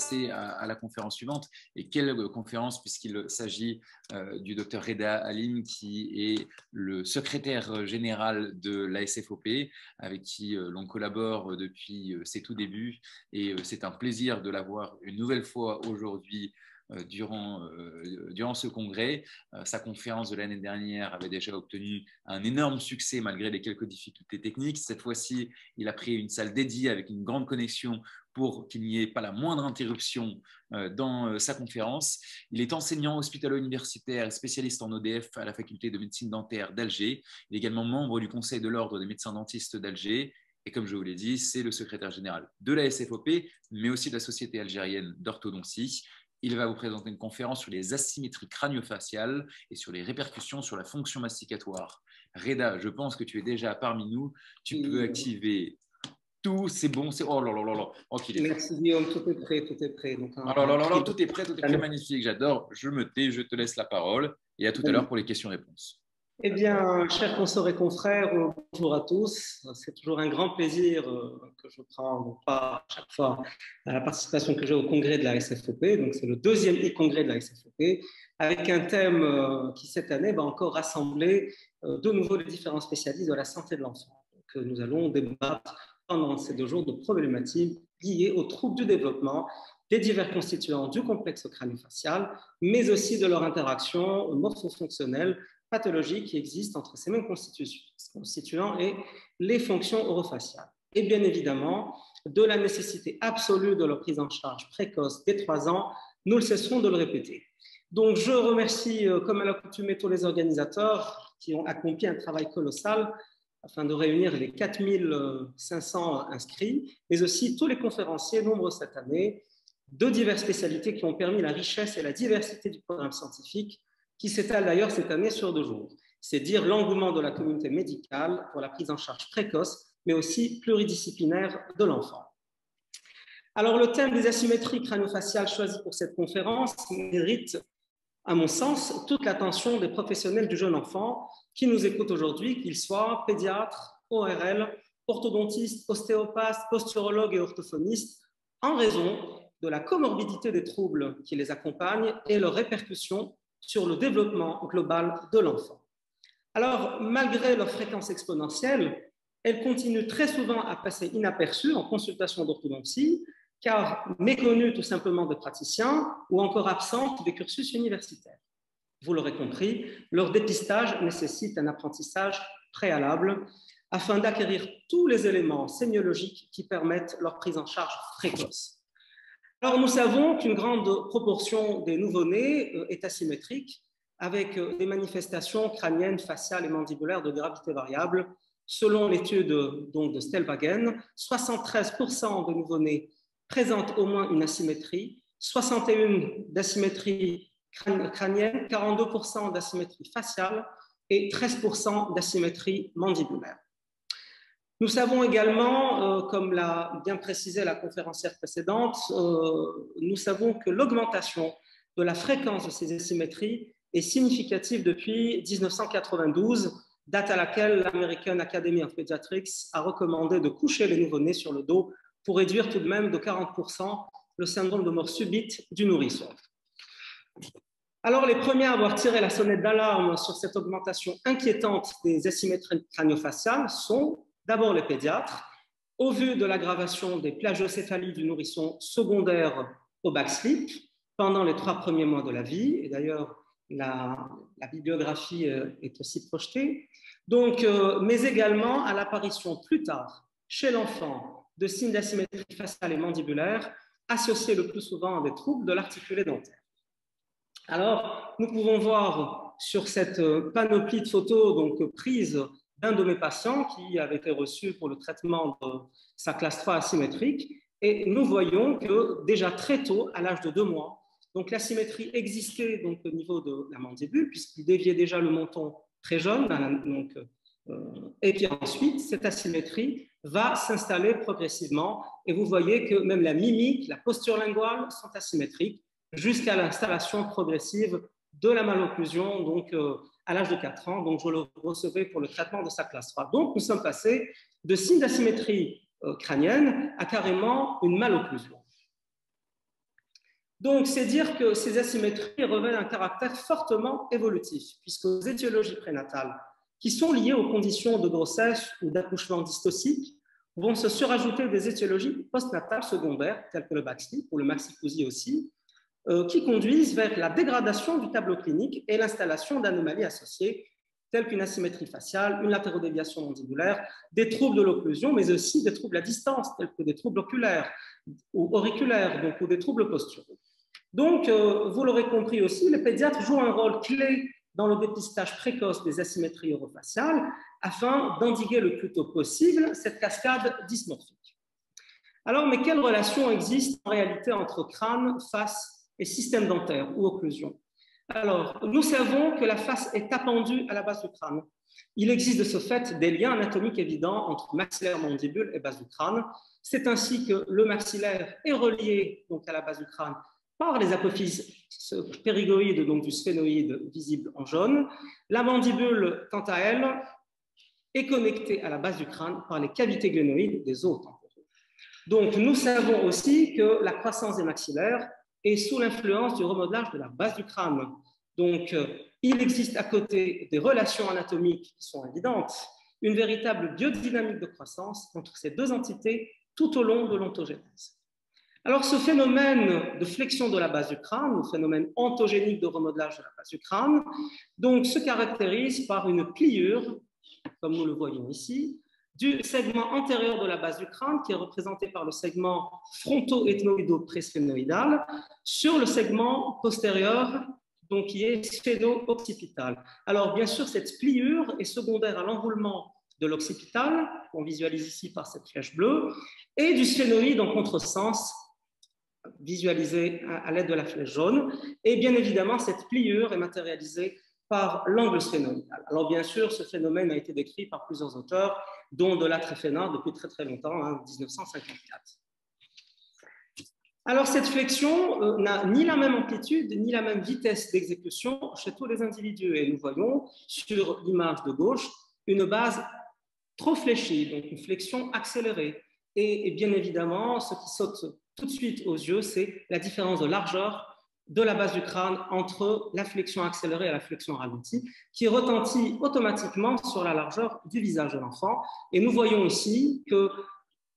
passer à, la conférence suivante. Et quelle conférence, puisqu'il s'agit du docteur Reda Alim, qui est le secrétaire général de la SFOP, avec qui l'on collabore depuis ses tout débuts. Et c'est un plaisir de l'avoir une nouvelle fois aujourd'hui euh, durant, euh, durant ce congrès. Euh, sa conférence de l'année dernière avait déjà obtenu un énorme succès malgré les quelques difficultés techniques. Cette fois-ci, il a pris une salle dédiée avec une grande connexion pour qu'il n'y ait pas la moindre interruption dans sa conférence. Il est enseignant hospitalo-universitaire et spécialiste en ODF à la faculté de médecine dentaire d'Alger. Il est également membre du conseil de l'ordre des médecins dentistes d'Alger et comme je vous l'ai dit, c'est le secrétaire général de la SFOP, mais aussi de la Société algérienne d'orthodontie. Il va vous présenter une conférence sur les asymétries crânio-faciales et sur les répercussions sur la fonction masticatoire. Reda, je pense que tu es déjà parmi nous. Tu peux activer tout, c'est bon, c'est... Oh là là là là, oh, Merci Guillaume, tout est prêt, tout est prêt. Donc, oh là là là, tout est prêt, tout est prêt, magnifique, j'adore. Je me tais, je te laisse la parole et à tout à l'heure pour les questions-réponses. Eh bien, chers consoeurs et confrères, bonjour à tous. C'est toujours un grand plaisir euh, que je prends part chaque fois à la participation que j'ai au congrès de la SFOP. Donc, c'est le deuxième e-congrès de la SFOP, avec un thème euh, qui, cette année, va encore rassembler euh, de nouveau les différents spécialistes de la santé de l'enfant. Donc, nous allons débattre pendant ces deux jours de problématiques liées aux troubles du développement des divers constituants du complexe crânio-facial, mais aussi de leur interaction morphofonctionnelle pathologique qui existe entre ces mêmes constituants et les fonctions orofaciales. Et bien évidemment, de la nécessité absolue de leur prise en charge précoce dès 3 ans, nous le cesserons de le répéter. Donc, je remercie, euh, comme à l'accoutumée, tous les organisateurs qui ont accompli un travail colossal afin de réunir les 4500 inscrits, mais aussi tous les conférenciers, nombreux cette année, de diverses spécialités qui ont permis la richesse et la diversité du programme scientifique qui s'étale d'ailleurs cette année sur deux jours. C'est dire l'engouement de la communauté médicale pour la prise en charge précoce, mais aussi pluridisciplinaire de l'enfant. Alors, le thème des asymétries crânio-faciales choisi pour cette conférence mérite, à mon sens, toute l'attention des professionnels du jeune enfant qui nous écoutent aujourd'hui, qu'ils soient pédiatres, ORL, orthodontistes, ostéopathes, posturologues et orthophonistes, en raison de la comorbidité des troubles qui les accompagnent et leurs répercussions sur le développement global de l'enfant. Alors, malgré leur fréquence exponentielle, elles continuent très souvent à passer inaperçues en consultation d'orthodontie, car méconnues tout simplement des praticiens ou encore absentes des cursus universitaires. Vous l'aurez compris, leur dépistage nécessite un apprentissage préalable afin d'acquérir tous les éléments sémiologiques qui permettent leur prise en charge précoce. Alors, nous savons qu'une grande proportion des nouveau-nés euh, est asymétrique, avec euh, des manifestations crâniennes, faciales et mandibulaires de gravité variable. Selon l'étude de Stelwagen, 73% des nouveau-nés présentent au moins une asymétrie, 61% d'asymétrie crânienne, 42% d'asymétrie faciale et 13% d'asymétrie mandibulaire. Nous savons également, euh, comme l'a bien précisé la conférencière précédente, euh, nous savons que l'augmentation de la fréquence de ces asymétries est significative depuis 1992, date à laquelle l'American Academy of Pediatrics a recommandé de coucher les nouveau-nés sur le dos pour réduire tout de même de 40% le syndrome de mort subite du nourrisson. Alors, les premiers à avoir tiré la sonnette d'alarme sur cette augmentation inquiétante des asymétries crânio-faciales sont D'abord les pédiatres, au vu de l'aggravation des plagiocéphalies du nourrisson secondaire au backslip pendant les trois premiers mois de la vie, et d'ailleurs la, bibliographie euh, est aussi projetée, donc, euh, mais également à l'apparition plus tard chez l'enfant de signes d'asymétrie faciale et mandibulaire associés le plus souvent à des troubles de l'articulé dentaire. Alors, nous pouvons voir sur cette euh, panoplie de photos donc, prises d'un de mes patients qui avait été reçu pour le traitement de sa classe 3 asymétrique. Et nous voyons que déjà très tôt, à l'âge de deux mois, donc l'asymétrie existait donc au niveau de la mandibule, puisqu'il déviait déjà le menton très jeune. Donc, euh, et puis ensuite, cette asymétrie va s'installer progressivement. Et vous voyez que même la mimique, la posture linguale sont asymétriques jusqu'à l'installation progressive de la malocclusion, donc euh, à l'âge de 4 ans, donc je le recevais pour le traitement de sa classe 3. Donc nous sommes passés de signes d'asymétrie euh, crânienne à carrément une malocclusion. Donc, c'est dire que ces asymétries revêtent un caractère fortement évolutif, puisque aux étiologies prénatales, qui sont liées aux conditions de grossesse ou d'accouchement dystocique, vont se surajouter des étiologies postnatales secondaires, telles que le backslip ou le maxicousie aussi, qui conduisent vers la dégradation du tableau clinique et l'installation d'anomalies associées, telles qu'une asymétrie faciale, une latérodéviation mandibulaire, des troubles de l'occlusion, mais aussi des troubles à distance, tels que des troubles oculaires ou auriculaires, donc, ou des troubles posturaux. Donc, euh, vous l'aurez compris aussi, les pédiatres jouent un rôle clé dans le dépistage précoce des asymétries orofaciales afin d'endiguer le plus tôt possible cette cascade dysmorphique. Alors, mais quelle relation existe en réalité entre crâne, face et système dentaire ou occlusion Alors, nous savons que la face est appendue à la base du crâne. Il existe de ce fait des liens anatomiques évidents entre maxillaire mandibule et base du crâne. C'est ainsi que le maxillaire est relié donc, à la base du crâne par les apophyses périgoïdes, donc du sphénoïde visible en jaune. La mandibule, quant à elle, est connectée à la base du crâne par les cavités glénoïdes des os Donc, nous savons aussi que la croissance des maxillaires est sous l'influence du remodelage de la base du crâne. Donc, euh, il existe à côté des relations anatomiques qui sont évidentes, une véritable biodynamique de croissance entre ces deux entités tout au long de l'ontogénèse. Alors, ce phénomène de flexion de la base du crâne, le phénomène ontogénique de remodelage de la base du crâne, donc, se caractérise par une pliure, comme nous le voyons ici, du segment antérieur de la base du crâne, qui est représenté par le segment fronto-ethnoïdo-présphénoïdal, sur le segment postérieur, donc qui est sphéno-occipital. Alors, bien sûr, cette pliure est secondaire à l'enroulement de l'occipital, qu'on visualise ici par cette flèche bleue, et du sphénoïde en contresens, visualisé à l'aide de la flèche jaune. Et bien évidemment, cette pliure est matérialisée par l'angle sphénoïdal. Alors bien sûr, ce phénomène a été décrit par plusieurs auteurs, dont de la Tréfénard depuis très très longtemps, hein, 1954. Alors cette flexion euh, n'a ni la même amplitude ni la même vitesse d'exécution chez tous les individus. Et nous voyons sur l'image de gauche une base trop fléchie, donc une flexion accélérée. et bien évidemment, ce qui saute tout de suite aux yeux, c'est la différence de largeur de la base du crâne entre la flexion accélérée et la flexion ralentie, qui retentit automatiquement sur la largeur du visage de l'enfant. Et nous voyons ici que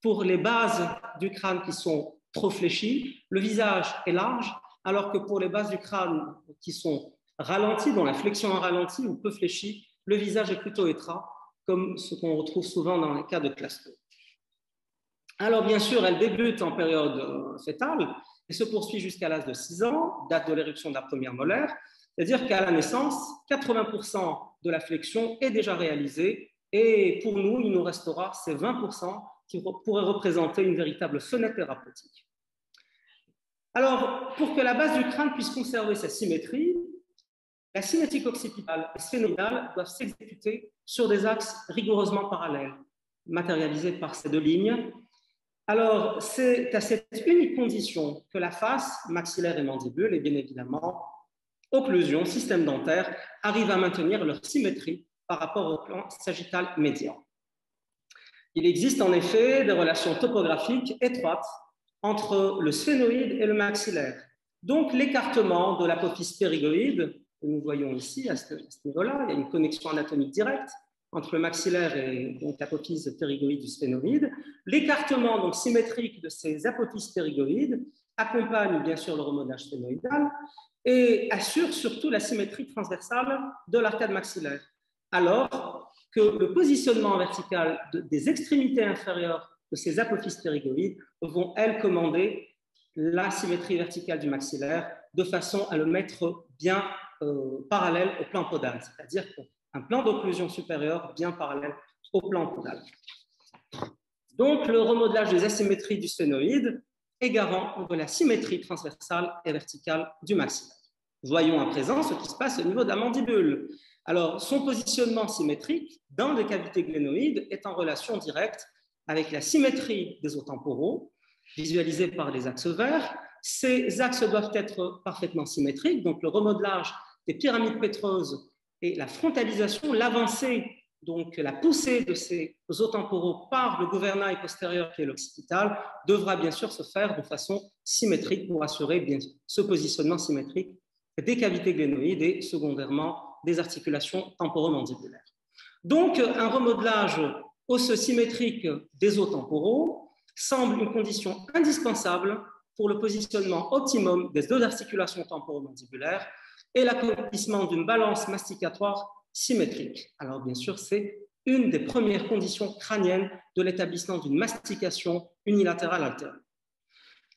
pour les bases du crâne qui sont trop fléchies, le visage est large, alors que pour les bases du crâne qui sont ralenties, dont la flexion est ralentie ou peu fléchie, le visage est plutôt étroit, comme ce qu'on retrouve souvent dans les cas de classe alors, bien sûr, elle débute en période euh, fétale et se poursuit jusqu'à l'âge de 6 ans, date de l'éruption de la première molaire. C'est-à-dire qu'à la naissance, 80% de la flexion est déjà réalisée et pour nous, il nous restera ces 20% qui pourraient représenter une véritable fenêtre thérapeutique. Alors, pour que la base du crâne puisse conserver sa symétrie, la cinétique occipitale et sphénoïdale doivent s'exécuter sur des axes rigoureusement parallèles, matérialisés par ces deux lignes, alors, c'est à cette unique condition que la face, maxillaire et mandibule, et bien évidemment, occlusion, système dentaire, arrivent à maintenir leur symétrie par rapport au plan sagittal médian. Il existe en effet des relations topographiques étroites entre le sphénoïde et le maxillaire. Donc, l'écartement de l'apophyse périgoïde, que nous voyons ici à ce, niveau-là, il y a une connexion anatomique directe, entre le maxillaire et l'apophyse du sphénoïde. L'écartement donc symétrique de ces apophyses périgoïdes accompagne bien sûr le remodelage sphénoïdal et assure surtout la symétrie transversale de l'arcade maxillaire, alors que le positionnement vertical des extrémités inférieures de ces apophyses périgoïdes vont, elles, commander la symétrie verticale du maxillaire de façon à le mettre bien euh, parallèle au plan podal, c'est-à-dire un plan d'occlusion supérieure bien parallèle au plan podal. Donc, le remodelage des asymétries du sphénoïde est garant de la symétrie transversale et verticale du maxillaire. Voyons à présent ce qui se passe au niveau de la mandibule. Alors, son positionnement symétrique dans les cavités glénoïdes est en relation directe avec la symétrie des os temporaux, visualisée par les axes verts. Ces axes doivent être parfaitement symétriques, donc le remodelage des pyramides pétreuses et la frontalisation, l'avancée donc la poussée de ces os temporaux par le gouvernail postérieur qui est l'occipital devra bien sûr se faire de façon symétrique pour assurer bien ce positionnement symétrique des cavités glénoïdes et secondairement des articulations temporomandibulaires. Donc un remodelage osseux symétrique des os temporaux semble une condition indispensable pour le positionnement optimum des deux articulations temporomandibulaires et l'accomplissement d'une balance masticatoire symétrique. Alors bien sûr, c'est une des premières conditions crâniennes de l'établissement d'une mastication unilatérale alterne.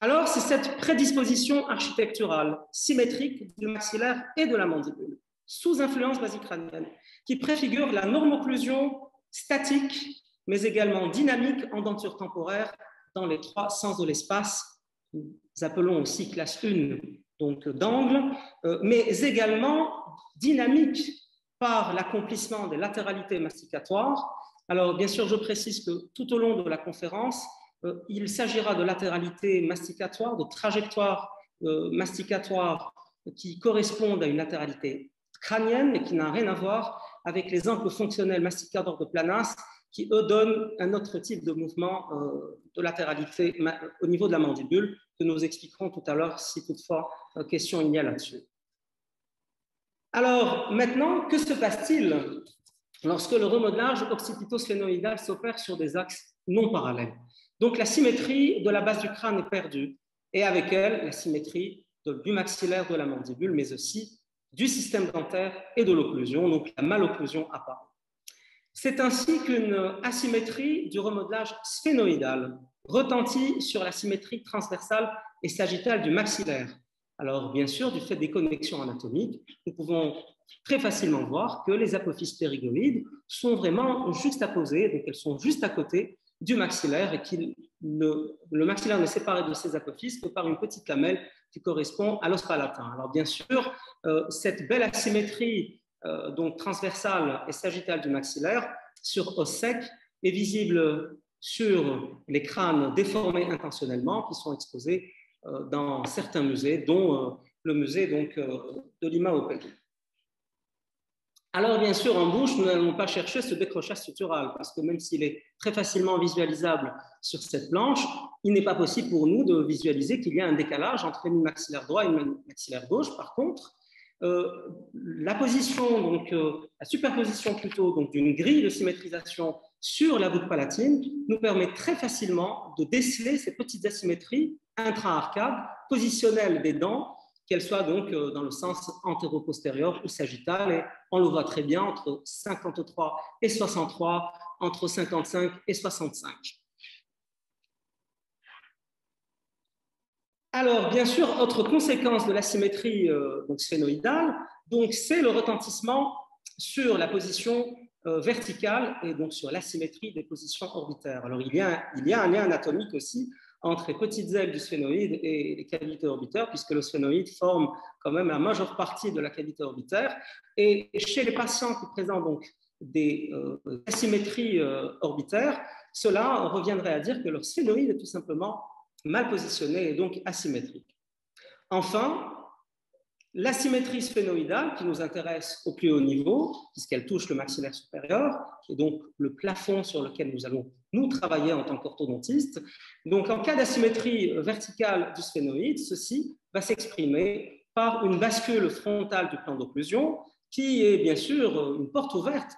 Alors, c'est cette prédisposition architecturale symétrique du maxillaire et de la mandibule, sous influence basicrânienne, qui préfigure la normocclusion statique, mais également dynamique en denture temporaire dans les trois sens de l'espace, nous appelons aussi classe 1 donc d'angle, euh, mais également dynamique par l'accomplissement des latéralités masticatoires. Alors, bien sûr, je précise que tout au long de la conférence, euh, il s'agira de latéralités masticatoires, de trajectoires euh, masticatoires qui correspondent à une latéralité crânienne, mais qui n'a rien à voir avec les angles fonctionnels masticateurs de Planas, qui eux donnent un autre type de mouvement de latéralité au niveau de la mandibule, que nous expliquerons tout à l'heure si toutefois question il y a là-dessus. Alors maintenant, que se passe-t-il lorsque le remodelage occipito-sphénoïdal s'opère sur des axes non parallèles? Donc la symétrie de la base du crâne est perdue et avec elle la symétrie du maxillaire de la mandibule, mais aussi du système dentaire et de l'occlusion, donc la malocclusion apparaît. C'est ainsi qu'une asymétrie du remodelage sphénoïdal retentit sur la symétrie transversale et sagittale du maxillaire, alors, bien sûr, du fait des connexions anatomiques, nous pouvons très facilement voir que les apophyses périgoïdes sont vraiment juxtaposées, donc elles sont juste à côté du maxillaire et que le maxillaire n'est séparé de ces apophyses que par une petite lamelle qui correspond à l'os palatin. Alors, bien sûr, euh, cette belle asymétrie euh, donc transversale et sagittale du maxillaire sur os sec est visible sur les crânes déformés intentionnellement qui sont exposés euh, dans certains musées, dont euh, le musée donc, euh, de Lima au Pérou. Alors, bien sûr, en bouche, nous n'allons pas chercher ce décrochage structural, parce que même s'il est très facilement visualisable sur cette planche, il n'est pas possible pour nous de visualiser qu'il y a un décalage entre une maxillaire droit et une maxillaire gauche. Par contre, la position, donc la superposition plutôt d'une grille de symétrisation sur la voûte palatine nous permet très facilement de déceler ces petites asymétries intra-arcade positionnelle des dents, qu'elles soient donc euh, dans le sens antéro-postérieur ou sagittal. Et on le voit très bien entre 53 et 63, entre 55 et 65. Alors, bien sûr, autre conséquence de l'asymétrie euh, sphénoïdale, c'est le retentissement sur la position verticale et donc sur l'asymétrie des positions orbitaires. Alors, il y, a, il y a un lien anatomique aussi entre les petites ailes du sphénoïde et les cavités orbitaires, puisque le sphénoïde forme quand même la majeure partie de la cavité orbitaire. Et chez les patients qui présentent donc des euh, asymétries euh, orbitaires, cela reviendrait à dire que leur sphénoïde est tout simplement mal positionné et donc asymétrique. Enfin, L'asymétrie sphénoïdale qui nous intéresse au plus haut niveau, puisqu'elle touche le maxillaire supérieur, qui est donc le plafond sur lequel nous allons nous travailler en tant qu'orthodontiste. Donc, en cas d'asymétrie verticale du sphénoïde, ceci va s'exprimer par une bascule frontale du plan d'occlusion, qui est bien sûr une porte ouverte,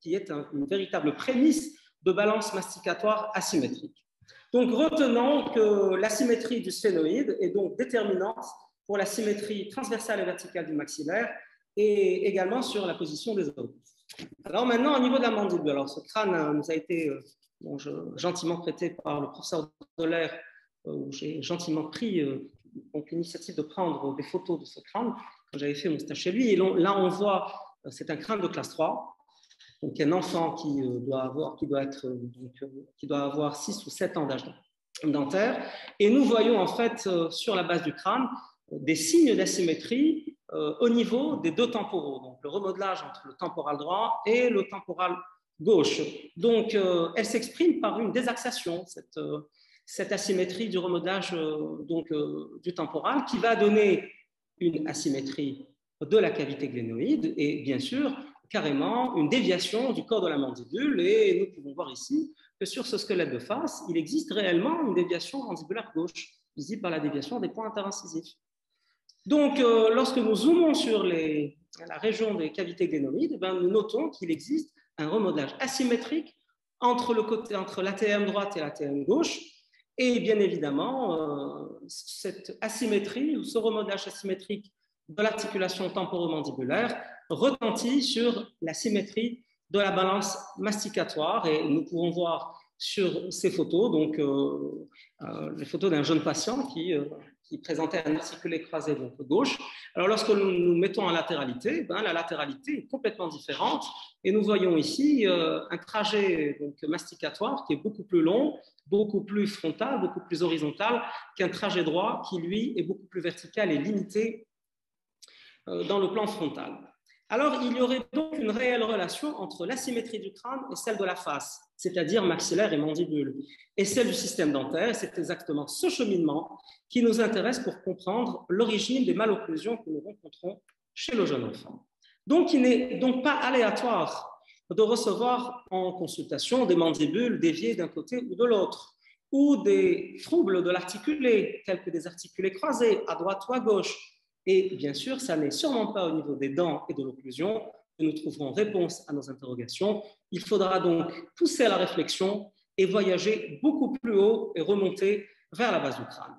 qui, est une véritable prémisse de balance masticatoire asymétrique. Donc, retenons que l'asymétrie du sphénoïde est donc déterminante pour la symétrie transversale et verticale du maxillaire et également sur la position des os. Alors maintenant, au niveau de la mandibule, alors ce crâne euh, nous a été euh, gentiment prêté par le professeur Dolaire, euh, où j'ai gentiment pris l'initiative de prendre des photos de ce crâne quand j'avais fait mon stage chez lui. Et là, on voit, c'est un crâne de classe 3, donc un enfant qui doit avoir, qui doit être, qui doit avoir 6 ou 7 ans d'âge dentaire. Et nous voyons en fait sur la base du crâne des signes d'asymétrie euh, au niveau des deux temporaux, donc le remodelage entre le temporal droit et le temporal gauche. Donc, euh, elle s'exprime par une désaxation, cette, euh, asymétrie du remodelage donc, du temporal, qui va donner une asymétrie de la cavité glénoïde et bien sûr carrément une déviation du corps de la mandibule et nous pouvons voir ici que sur ce squelette de face, il existe réellement une déviation mandibulaire gauche, visible par la déviation des points interincisifs. Donc, euh, lorsque nous zoomons sur la région des cavités glénoïdes, eh nous notons qu'il existe un remodelage asymétrique entre le l'ATM droite et l'ATM gauche. Et bien évidemment, euh, cette asymétrie ou ce remodelage asymétrique de l'articulation temporomandibulaire retentit sur la symétrie de la balance masticatoire. Et nous pouvons voir sur ces photos, donc euh, les photos d'un jeune patient qui, qui, présentait un articulé croisé donc gauche. Alors lorsque nous nous mettons en latéralité, ben, la latéralité est complètement différente. Et nous voyons ici un trajet donc, masticatoire qui est beaucoup plus long, beaucoup plus frontal, beaucoup plus horizontal qu'un trajet droit qui, lui, est beaucoup plus vertical et limité euh, dans le plan frontal. Alors, il y aurait donc une réelle relation entre l'asymétrie du crâne et celle de la face, c'est-à-dire maxillaire et mandibule, et celle du système dentaire. C'est exactement ce cheminement qui nous intéresse pour comprendre l'origine des malocclusions que nous rencontrons chez le jeune enfant. Donc, il n'est donc pas aléatoire de recevoir en consultation des mandibules déviées d'un côté ou de l'autre, ou des troubles de l'articulé, tels que des articulés croisés à droite ou à gauche. Et bien sûr, ça n'est sûrement pas au niveau des dents et de l'occlusion que nous trouverons réponse à nos interrogations. Il faudra donc pousser à la réflexion et voyager beaucoup plus haut et remonter vers la base du crâne.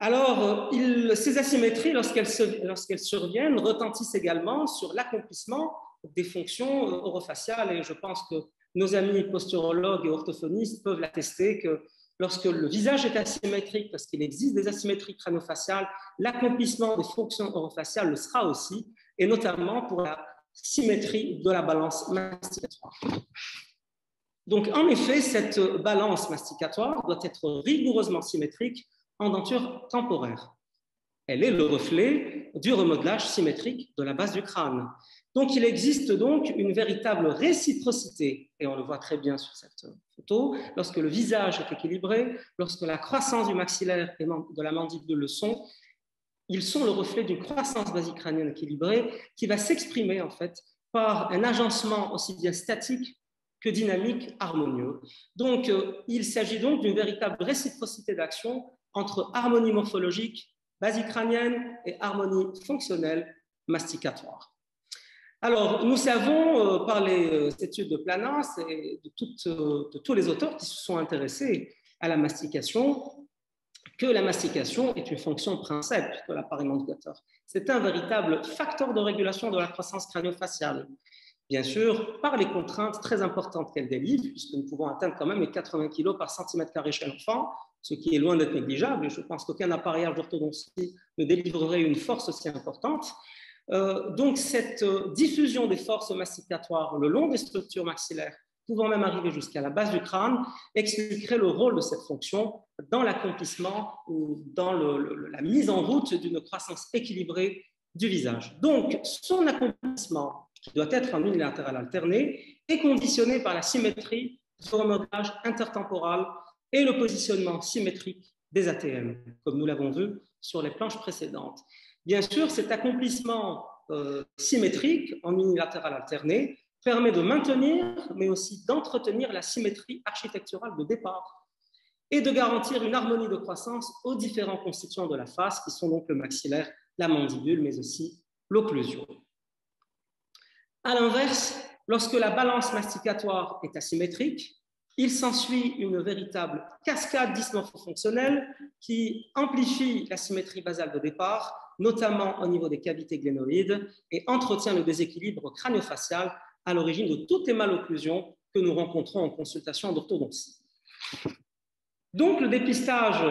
Alors, ces asymétries, lorsqu'elles surviennent, retentissent également sur l'accomplissement des fonctions euh, orofaciales. Et je pense que nos amis posturologues et orthophonistes peuvent l'attester que lorsque le visage est asymétrique, parce qu'il existe des asymétries crâno-faciales, l'accomplissement des fonctions orofaciales le sera aussi, et notamment pour la symétrie de la balance masticatoire. Donc, en effet, cette balance masticatoire doit être rigoureusement symétrique en denture temporaire. Elle est le reflet du remodelage symétrique de la base du crâne. Donc il existe donc une véritable réciprocité, et on le voit très bien sur cette photo, lorsque le visage est équilibré, lorsque la croissance du maxillaire et de la mandibule le sont, ils sont le reflet d'une croissance basicrânienne équilibrée qui va s'exprimer en fait par un agencement aussi bien statique que dynamique harmonieux. Donc euh, il s'agit donc d'une véritable réciprocité d'action entre harmonie morphologique basicrânienne et harmonie fonctionnelle masticatoire. Alors, nous savons euh, par les euh, études de Planance et de, de, tous les auteurs qui se sont intéressés à la mastication que la mastication est une fonction principe de l'appareil mandicateur. C'est un véritable facteur de régulation de la croissance crânio-faciale. Bien sûr, par les contraintes très importantes qu'elle délivre, puisque nous pouvons atteindre quand même les 80 kg par centimètre carré chez l'enfant, ce qui est loin d'être négligeable, je pense qu'aucun appareillage d'orthodontie ne délivrerait une force aussi importante. Euh, donc, cette euh, diffusion des forces masticatoires le long des structures maxillaires, pouvant même arriver jusqu'à la base du crâne, expliquerait le rôle de cette fonction dans l'accomplissement ou dans la mise en route d'une croissance équilibrée du visage. Donc, son accomplissement, qui doit être en unilatéral alterné, est conditionné par la symétrie du remodelage intertemporal et le positionnement symétrique des ATM, comme nous l'avons vu sur les planches précédentes. Bien sûr, cet accomplissement euh, symétrique en unilatéral alterné permet de maintenir, mais aussi d'entretenir la symétrie architecturale de départ et de garantir une harmonie de croissance aux différents constituants de la face, qui sont donc le maxillaire, la mandibule, mais aussi l'occlusion. À l'inverse, lorsque la balance masticatoire est asymétrique, il s'ensuit une véritable cascade dysmorphofonctionnelle qui amplifie la symétrie basale de départ, notamment au niveau des cavités glénoïdes, et entretient le déséquilibre crânio-facial à l'origine de toutes les malocclusions que nous rencontrons en consultation d'orthodontie. Donc le dépistage,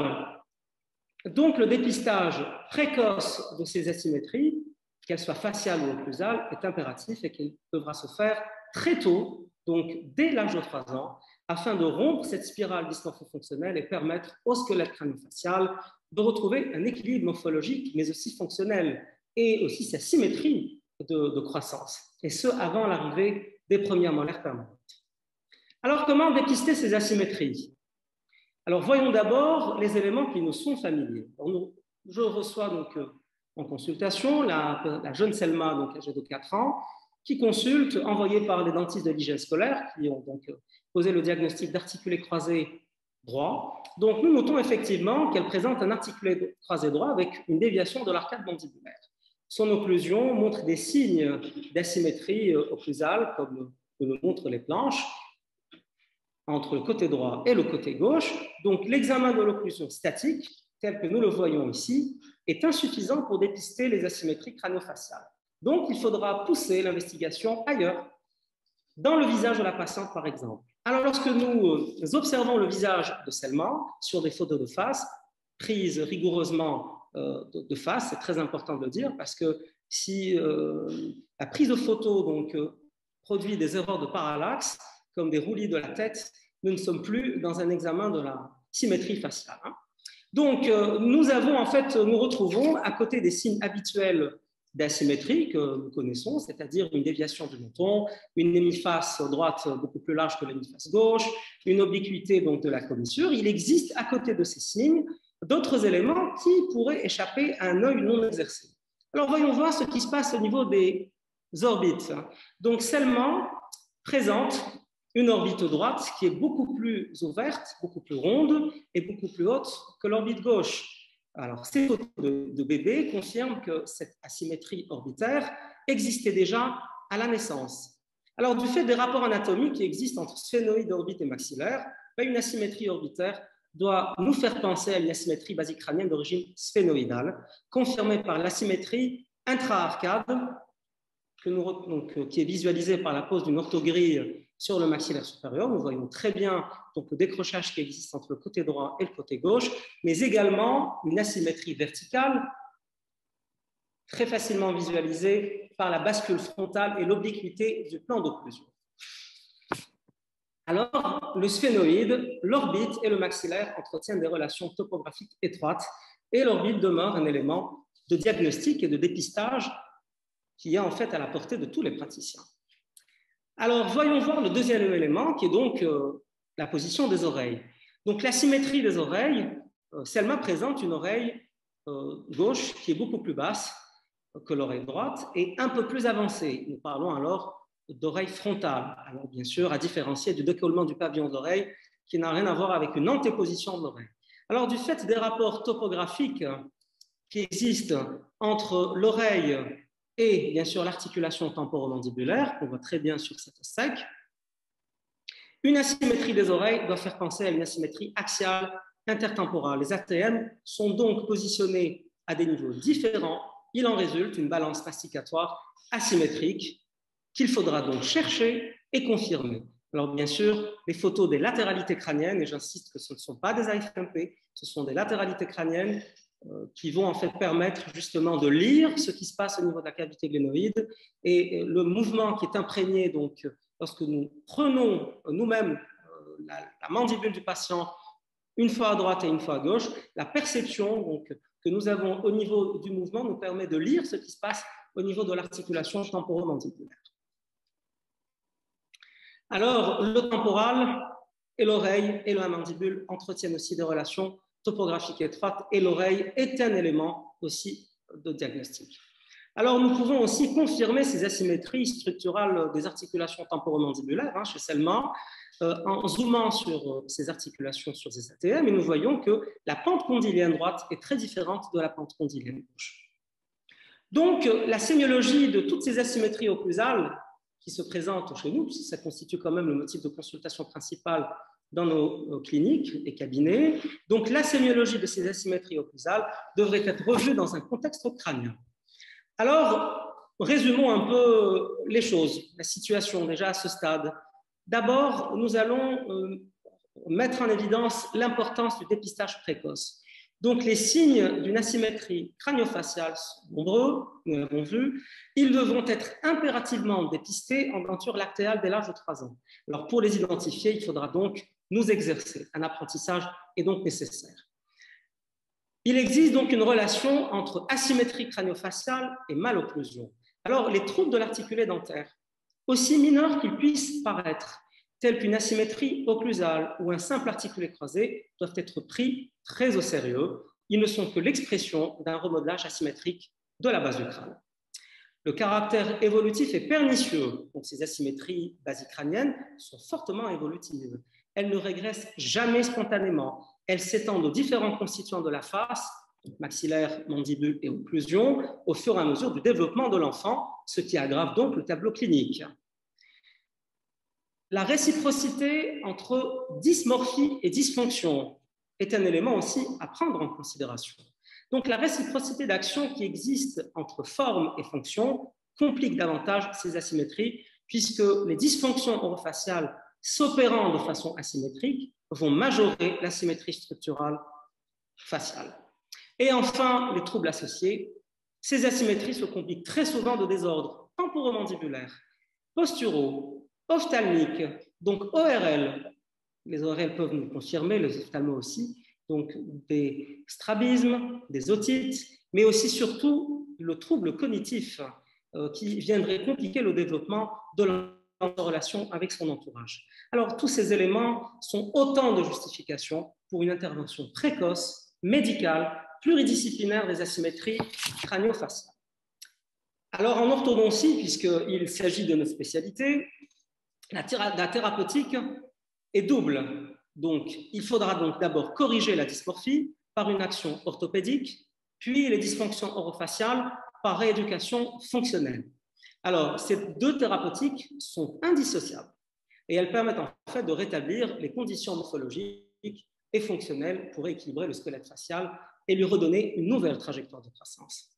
donc le dépistage précoce de ces asymétries, qu'elles soient faciales ou occlusales, est impératif et qu'il devra se faire très tôt, donc dès l'âge de 3 ans, afin de rompre cette spirale dysmorphofonctionnelle et permettre au squelette crânio-facial de retrouver un équilibre morphologique, mais aussi fonctionnel, et aussi sa symétrie de, croissance, et ce, avant l'arrivée des premières molaires permanentes. Alors, comment dépister ces asymétries? Alors, voyons d'abord les éléments qui nous sont familiers. je reçois donc euh, en consultation, la, jeune Selma, donc âgée de 4 ans, qui consulte, envoyée par les dentistes de l'hygiène scolaire, qui ont donc posé le diagnostic d'articulé croisé droit. Donc nous notons effectivement qu'elle présente un articulé croisé droit avec une déviation de l'arcade mandibulaire. Son occlusion montre des signes d'asymétrie occlusale, comme le montrent les planches, entre le côté droit et le côté gauche. Donc l'examen de l'occlusion statique, tel que nous le voyons ici, est insuffisant pour dépister les asymétries crânio-faciales. Donc il faudra pousser l'investigation ailleurs, dans le visage de la patiente par exemple. Alors lorsque nous euh, observons le visage de Selma sur des photos de face, prises rigoureusement euh, de face, c'est très important de le dire, parce que si euh, la prise de photo donc, produit des erreurs de parallaxe, comme des roulis de la tête, nous ne sommes plus dans un examen de la symétrie faciale. Hein. Donc, nous avons en fait, nous retrouvons à côté des signes habituels d'asymétrie que nous connaissons, c'est-à-dire une déviation du menton, une hémiface droite beaucoup plus large que l'hémiface gauche, une obliquité donc de la commissure. Il existe à côté de ces signes d'autres éléments qui pourraient échapper à un œil non exercé. Alors voyons voir ce qui se passe au niveau des orbites. Donc seulement présente une orbite droite qui est beaucoup plus ouverte, beaucoup plus ronde et beaucoup plus haute que l'orbite gauche. Alors, ces photos de, de bébé confirment que cette asymétrie orbitaire existait déjà à la naissance. Alors, du fait des rapports anatomiques qui existent entre sphénoïde, orbite et maxillaire, ben, une asymétrie orbitaire doit nous faire penser à une asymétrie basicrânienne d'origine sphénoïdale, confirmée par l'asymétrie intra-arcade, qui est visualisée par la pose d'une orthogrille sur le maxillaire supérieur. Nous voyons très bien donc, le décrochage qui existe entre le côté droit et le côté gauche, mais également une asymétrie verticale très facilement visualisée par la bascule frontale et l'obliquité du plan d'occlusion. Alors, le sphénoïde, l'orbite et le maxillaire entretiennent des relations topographiques étroites et l'orbite demeure un élément de diagnostic et de dépistage qui est en fait à la portée de tous les praticiens. Alors, voyons voir le deuxième élément, qui est donc euh, la position des oreilles. Donc, la symétrie des oreilles, euh, Selma présente une oreille euh, gauche qui est beaucoup plus basse que l'oreille droite et un peu plus avancée. Nous parlons alors d'oreille frontale. Alors, bien sûr, à différencier du décollement du pavillon d'oreille, qui n'a rien à voir avec une antéposition de l'oreille. Alors, du fait des rapports topographiques qui existent entre l'oreille et bien sûr l'articulation temporomandibulaire, qu'on voit très bien sur cette sec. Une asymétrie des oreilles doit faire penser à une asymétrie axiale intertemporale. Les ATM sont donc positionnés à des niveaux différents. Il en résulte une balance masticatoire asymétrique qu'il faudra donc chercher et confirmer. Alors bien sûr, les photos des latéralités crâniennes, et j'insiste que ce ne sont pas des AFMP, ce sont des latéralités crâniennes, qui vont en fait permettre justement de lire ce qui se passe au niveau de la cavité glénoïde et le mouvement qui est imprégné donc lorsque nous prenons nous-mêmes euh, la, mandibule du patient une fois à droite et une fois à gauche, la perception donc, que nous avons au niveau du mouvement nous permet de lire ce qui se passe au niveau de l'articulation temporomandibulaire. Alors, le temporal et l'oreille et la mandibule entretiennent aussi des relations topographique étroite et l'oreille est un élément aussi de diagnostic. Alors, nous pouvons aussi confirmer ces asymétries structurales des articulations temporomandibulaires hein, chez Selma euh, en zoomant sur euh, ces articulations sur ces ATM et nous voyons que la pente condylienne droite est très différente de la pente condylienne gauche. Donc, la sémiologie de toutes ces asymétries occlusales qui se présentent chez nous, ça constitue quand même le motif de consultation principal dans nos cliniques et cabinets. Donc, la sémiologie de ces asymétries occlusales devrait être revue dans un contexte crânien. Alors, résumons un peu les choses, la situation déjà à ce stade. D'abord, nous allons euh, mettre en évidence l'importance du dépistage précoce. Donc, les signes d'une asymétrie crânio-faciale sont nombreux, nous l'avons vu. Ils devront être impérativement dépistés en denture lactéale dès l'âge de 3 ans. Alors, pour les identifier, il faudra donc nous exercer. Un apprentissage est donc nécessaire. Il existe donc une relation entre asymétrie crânio-faciale et malocclusion. Alors, les troubles de l'articulé dentaire, aussi mineurs qu'ils puissent paraître, tels qu'une asymétrie occlusale ou un simple articulé croisé, doivent être pris très au sérieux. Ils ne sont que l'expression d'un remodelage asymétrique de la base du crâne. Le caractère évolutif est pernicieux, donc ces asymétries basicrâniennes sont fortement évolutives. Elles ne régressent jamais spontanément. Elles s'étendent aux différents constituants de la face, maxillaire, mandibule et occlusion, au fur et à mesure du développement de l'enfant, ce qui aggrave donc le tableau clinique. La réciprocité entre dysmorphie et dysfonction est un élément aussi à prendre en considération. Donc la réciprocité d'action qui existe entre forme et fonction complique davantage ces asymétries, puisque les dysfonctions orofaciales s'opérant de façon asymétrique vont majorer l'asymétrie structurale faciale. Et enfin, les troubles associés. Ces asymétries se compliquent très souvent de désordres temporomandibulaires, posturaux, ophtalmiques, donc ORL. Les ORL peuvent nous confirmer, les ophtalmos aussi, donc des strabismes, des otites, mais aussi surtout le trouble cognitif euh, qui viendrait compliquer le développement de l'enfant en relation avec son entourage. Alors, tous ces éléments sont autant de justifications pour une intervention précoce, médicale, pluridisciplinaire des asymétries crânio-faciales. Alors, en orthodontie, puisqu'il s'agit de notre spécialité, la, la thérapeutique est double. Donc, il faudra donc d'abord corriger la dysmorphie par une action orthopédique, puis les dysfonctions orofaciales par rééducation fonctionnelle. Alors, ces deux thérapeutiques sont indissociables et elles permettent en fait de rétablir les conditions morphologiques et fonctionnelles pour équilibrer le squelette facial et lui redonner une nouvelle trajectoire de croissance.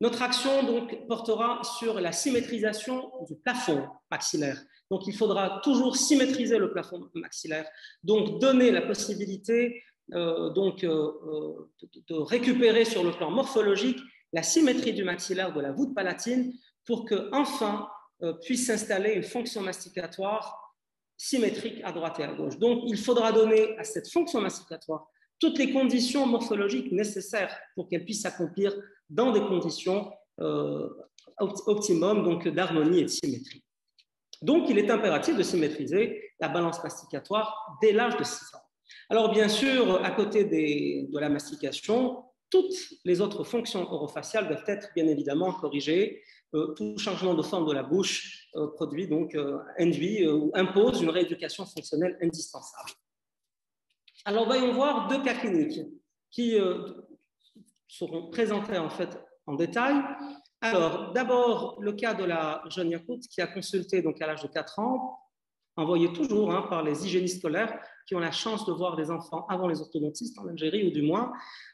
Notre action donc portera sur la symétrisation du plafond maxillaire. Donc il faudra toujours symétriser le plafond maxillaire, donc donner la possibilité euh, donc, euh, euh, de, récupérer sur le plan morphologique la symétrie du maxillaire de la voûte palatine pour que enfin puisse s'installer une fonction masticatoire symétrique à droite et à gauche. Donc il faudra donner à cette fonction masticatoire toutes les conditions morphologiques nécessaires pour qu'elle puisse s'accomplir dans des conditions euh, optimum donc d'harmonie et de symétrie. Donc, il est impératif de symétriser la balance masticatoire dès l'âge de 6 ans. Alors, bien sûr, à côté de la mastication, toutes les autres fonctions orofaciales doivent être bien évidemment corrigées. Euh, tout changement de forme de la bouche euh, produit donc induit ou impose une rééducation fonctionnelle indispensable. Alors, voyons voir deux cas cliniques qui seront présentés en fait en détail. Alors, d'abord, le cas de la jeune Yakout qui a consulté donc à l'âge de 4 ans, envoyé toujours hein, par les hygiénistes scolaires qui ont la chance de voir les enfants avant les orthodontistes en Algérie ou du moins.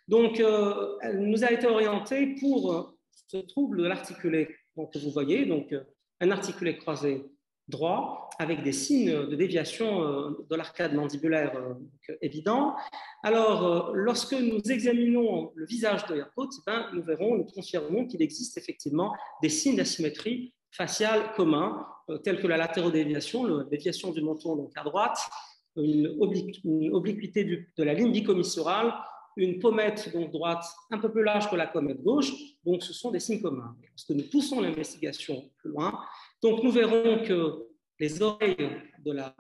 Donc, euh, elle nous a été orientée pour euh, ce trouble de l'articulé. Donc, vous voyez, donc, euh, un articulé croisé droit avec des signes de déviation euh, de l'arcade mandibulaire euh, évidents. Alors, euh, lorsque nous examinons le visage de Yarkot, eh ben, nous verrons, nous confirmons qu'il existe effectivement des signes d'asymétrie faciale communs, tels que la latérodéviation, la déviation du menton donc à droite, une, obliquité de la ligne bicommissurale, une pommette donc droite un peu plus large que la pommette gauche. Donc, ce sont des signes communs. Lorsque nous poussons l'investigation plus loin, donc, nous verrons que les oreilles de la,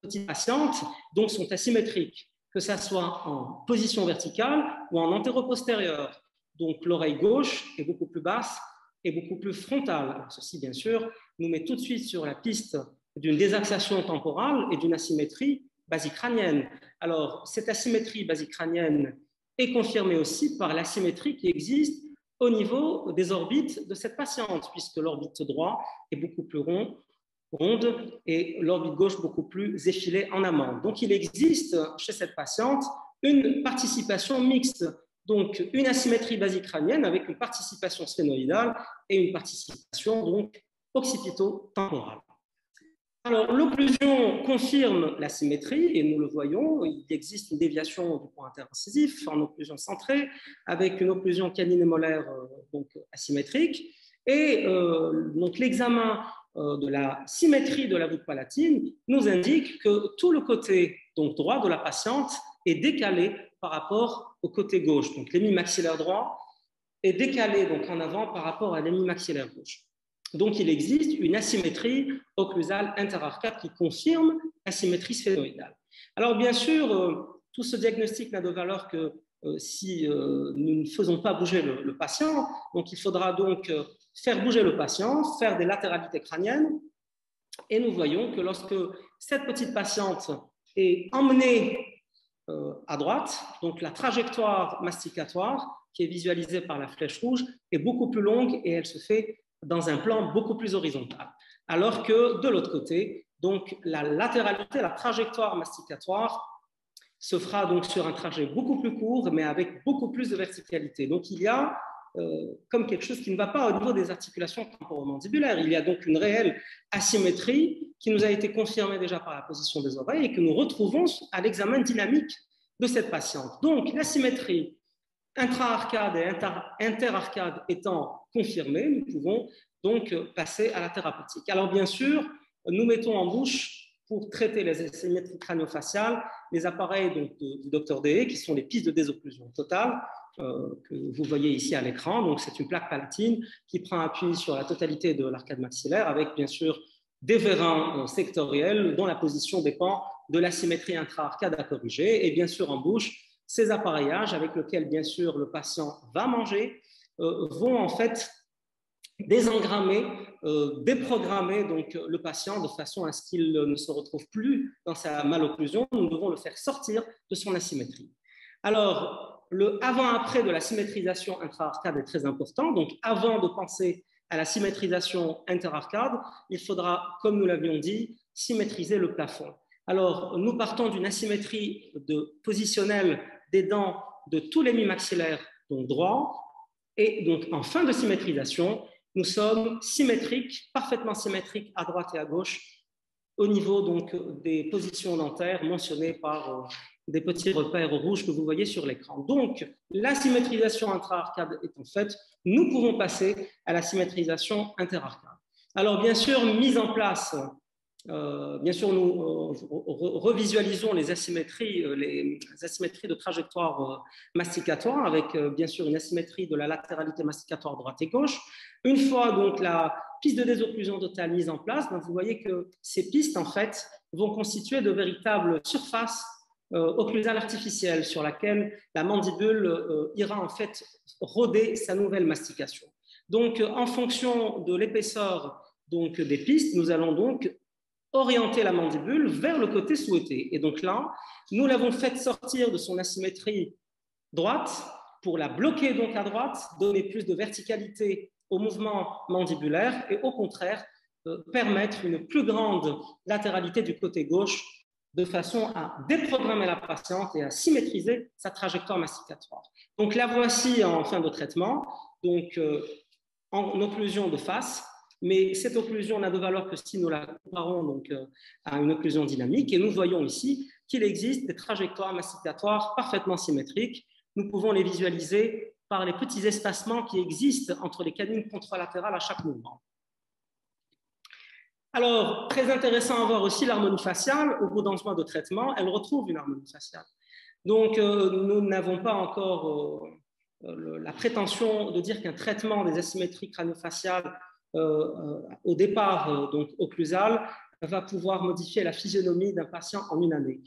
petite patiente donc, sont asymétriques, que ce soit en position verticale ou en antéro-postérieure. Donc, l'oreille gauche est beaucoup plus basse et beaucoup plus frontale. ceci, bien sûr, nous met tout de suite sur la piste d'une désaxation temporale et d'une asymétrie basicrânienne. Alors, cette asymétrie basicrânienne est confirmée aussi par l'asymétrie qui existe au niveau des orbites de cette patiente, puisque l'orbite droite est beaucoup plus ronde et l'orbite gauche beaucoup plus effilée en amont. Donc il existe chez cette patiente une participation mixte, donc une asymétrie basicrânienne avec une participation sphénoïdale et une participation donc occipito-temporale. Alors, l'occlusion confirme la symétrie, et nous le voyons, il existe une déviation du point interincisif en occlusion centrée, avec une occlusion canine et molaire euh, donc, asymétrique. Et euh, donc, l'examen euh, de la symétrie de la voûte palatine nous indique que tout le côté donc, droit de la patiente est décalé par rapport au côté gauche. Donc, l'hémimaxillaire droit est décalé donc, en avant par rapport à l'hémimaxillaire gauche. Donc, il existe une asymétrie occlusale interarcade qui confirme l'asymétrie sphénoïdale. Alors, bien sûr, euh, tout ce diagnostic n'a de valeur que si nous ne faisons pas bouger le, patient. Donc, il faudra donc faire bouger le patient, faire des latéralités crâniennes. Et nous voyons que lorsque cette petite patiente est emmenée à droite, donc la trajectoire masticatoire, qui est visualisée par la flèche rouge, est beaucoup plus longue et elle se fait dans un plan beaucoup plus horizontal. Alors que de l'autre côté, donc la latéralité, la trajectoire masticatoire se fera donc sur un trajet beaucoup plus court, mais avec beaucoup plus de verticalité. Donc il y a euh, comme quelque chose qui ne va pas au niveau des articulations temporomandibulaires. Il y a donc une réelle asymétrie qui nous a été confirmée déjà par la position des oreilles et que nous retrouvons à l'examen dynamique de cette patiente. Donc l'asymétrie intra-arcade et inter-arcade étant confirmée, nous pouvons donc passer à la thérapeutique. Alors bien sûr, nous mettons en bouche pour traiter les asymétries crânio-faciales les appareils du docteur DE, qui sont les pistes de désocclusion totale, euh, que vous voyez ici à l'écran. Donc, c'est une plaque palatine qui prend appui sur la totalité de l'arcade maxillaire, avec bien sûr des vérins euh, sectoriels dont la position dépend de la symétrie intra-arcade à corriger, et bien sûr en bouche, ces appareillages avec lesquels bien sûr le patient va manger euh, vont en fait désengrammer, euh, déprogrammer donc le patient de façon à ce qu'il ne se retrouve plus dans sa malocclusion. Nous devons le faire sortir de son asymétrie. Alors, le avant-après de la symétrisation intra-arcade est très important. Donc, avant de penser à la symétrisation inter-arcade, il faudra, comme nous l'avions dit, symétriser le plafond. Alors, nous partons d'une asymétrie de positionnelle des dents de tous les mi-maxillaires, donc droit, et donc en fin de symétrisation, nous sommes symétriques, parfaitement symétriques à droite et à gauche, au niveau donc des positions dentaires mentionnées par euh, des petits repères rouges que vous voyez sur l'écran. Donc, la symétrisation intra-arcade est en fait, nous pouvons passer à la symétrisation inter-arcade. Alors, bien sûr, mise en place euh, bien sûr, nous euh, revisualisons les asymétries, euh, les asymétries de trajectoire masticatoire avec bien sûr une asymétrie de la latéralité masticatoire droite et gauche. Une fois donc la piste de désocclusion totale mise en place, ben, vous voyez que ces pistes en fait vont constituer de véritables surfaces occlusales artificielles sur laquelle la mandibule ira en fait roder sa nouvelle mastication. Donc, en fonction de l'épaisseur donc des pistes, nous allons donc orienter la mandibule vers le côté souhaité. Et donc là, nous l'avons fait sortir de son asymétrie droite pour la bloquer donc à droite, donner plus de verticalité au mouvement mandibulaire et au contraire euh, permettre une plus grande latéralité du côté gauche de façon à déprogrammer la patiente et à symétriser sa trajectoire masticatoire. Donc la voici en fin de traitement, donc euh, en occlusion de face, mais cette occlusion n'a de valeur que si nous la comparons donc, euh, à une occlusion dynamique. Et nous voyons ici qu'il existe des trajectoires masticatoires parfaitement symétriques. Nous pouvons les visualiser par les petits espacements qui existent entre les canines contralatérales à chaque mouvement. Alors, très intéressant à voir aussi l'harmonie faciale. Au bout d'un mois de traitement, elle retrouve une harmonie faciale. Donc, euh, nous n'avons pas encore euh, la prétention de dire qu'un traitement des asymétries crânio-faciales au départ euh, donc occlusal va pouvoir modifier la physionomie d'un patient en une année.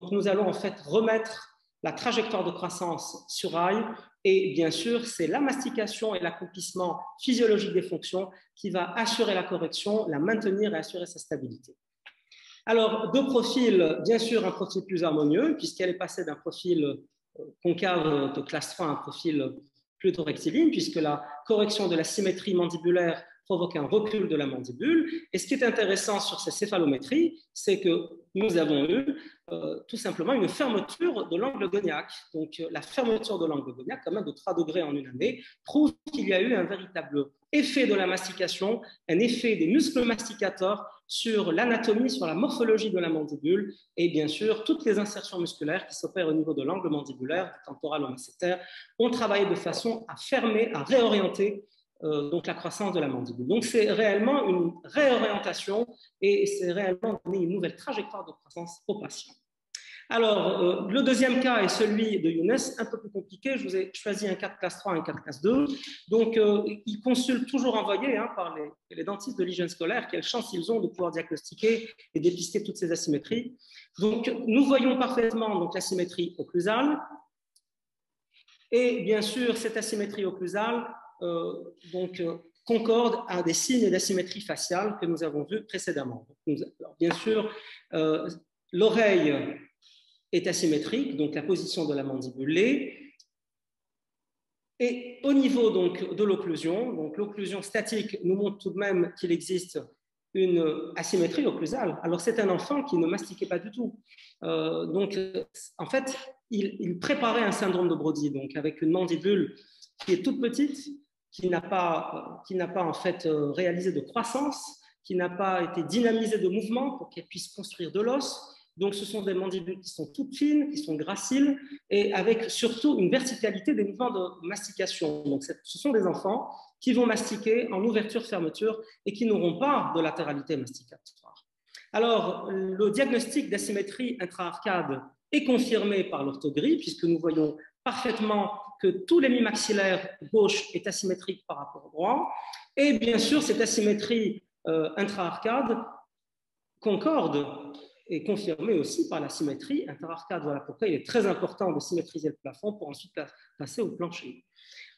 Donc, nous allons en fait remettre la trajectoire de croissance sur rail et bien sûr, c'est la mastication et l'accomplissement physiologique des fonctions qui va assurer la correction, la maintenir et assurer sa stabilité. Alors, deux profils, bien sûr, un profil plus harmonieux, puisqu'elle est passée d'un profil concave de classe 3 à un profil plutôt rectiligne, puisque la correction de la symétrie mandibulaire provoque un recul de la mandibule. Et ce qui est intéressant sur ces céphalométries, c'est que nous avons eu euh, tout simplement une fermeture de l'angle goniaque. Donc euh, la fermeture de l'angle goniaque, quand même de 3 degrés en une année, prouve qu'il y a eu un véritable effet de la mastication, un effet des muscles masticateurs sur l'anatomie, sur la morphologie de la mandibule et bien sûr toutes les insertions musculaires qui s'opèrent au niveau de l'angle mandibulaire, temporal ou masséter, ont travaillé de façon à fermer, à réorienter donc la croissance de la mandibule. Donc c'est réellement une réorientation et c'est réellement donner une nouvelle trajectoire de croissance au patient. Alors, euh, le deuxième cas est celui de Younes, un peu plus compliqué. Je vous ai choisi un cas classe 3 et un cas classe 2. Donc, euh, il consulte toujours envoyé hein, par les, dentistes de l'hygiène scolaire. Quelle chance ils ont de pouvoir diagnostiquer et dépister toutes ces asymétries. Donc, nous voyons parfaitement l'asymétrie occlusale, Et bien sûr, cette asymétrie occlusale donc, concorde à des signes d'asymétrie faciale que nous avons vus précédemment. bien sûr, l'oreille est asymétrique, donc la position de la mandibule. Et au niveau donc, de l'occlusion, donc l'occlusion statique nous montre tout de même qu'il existe une asymétrie occlusale. Alors c'est un enfant qui ne mastiquait pas du tout. Euh, donc en fait, il, préparait un syndrome de Brody, donc avec une mandibule qui est toute petite, qui n'a pas, qui n'a pas en fait euh, réalisé de croissance, qui n'a pas été dynamisée de mouvement pour qu'elle puisse construire de l'os, donc, ce sont des mandibules qui sont toutes fines, qui sont graciles, et avec surtout une verticalité des mouvements de mastication. Donc, ce sont des enfants qui vont mastiquer en ouverture-fermeture et qui n'auront pas de latéralité masticatoire. Alors, le diagnostic d'asymétrie intra-arcade est confirmé par l'orthogrie, puisque nous voyons parfaitement que tous les mi-maxillaires gauche est asymétrique par rapport au droit. Et bien sûr, cette asymétrie euh, intra-arcade concorde est confirmé aussi par la symétrie interarcade. Voilà pourquoi il est très important de symétriser le plafond pour ensuite passer au plancher.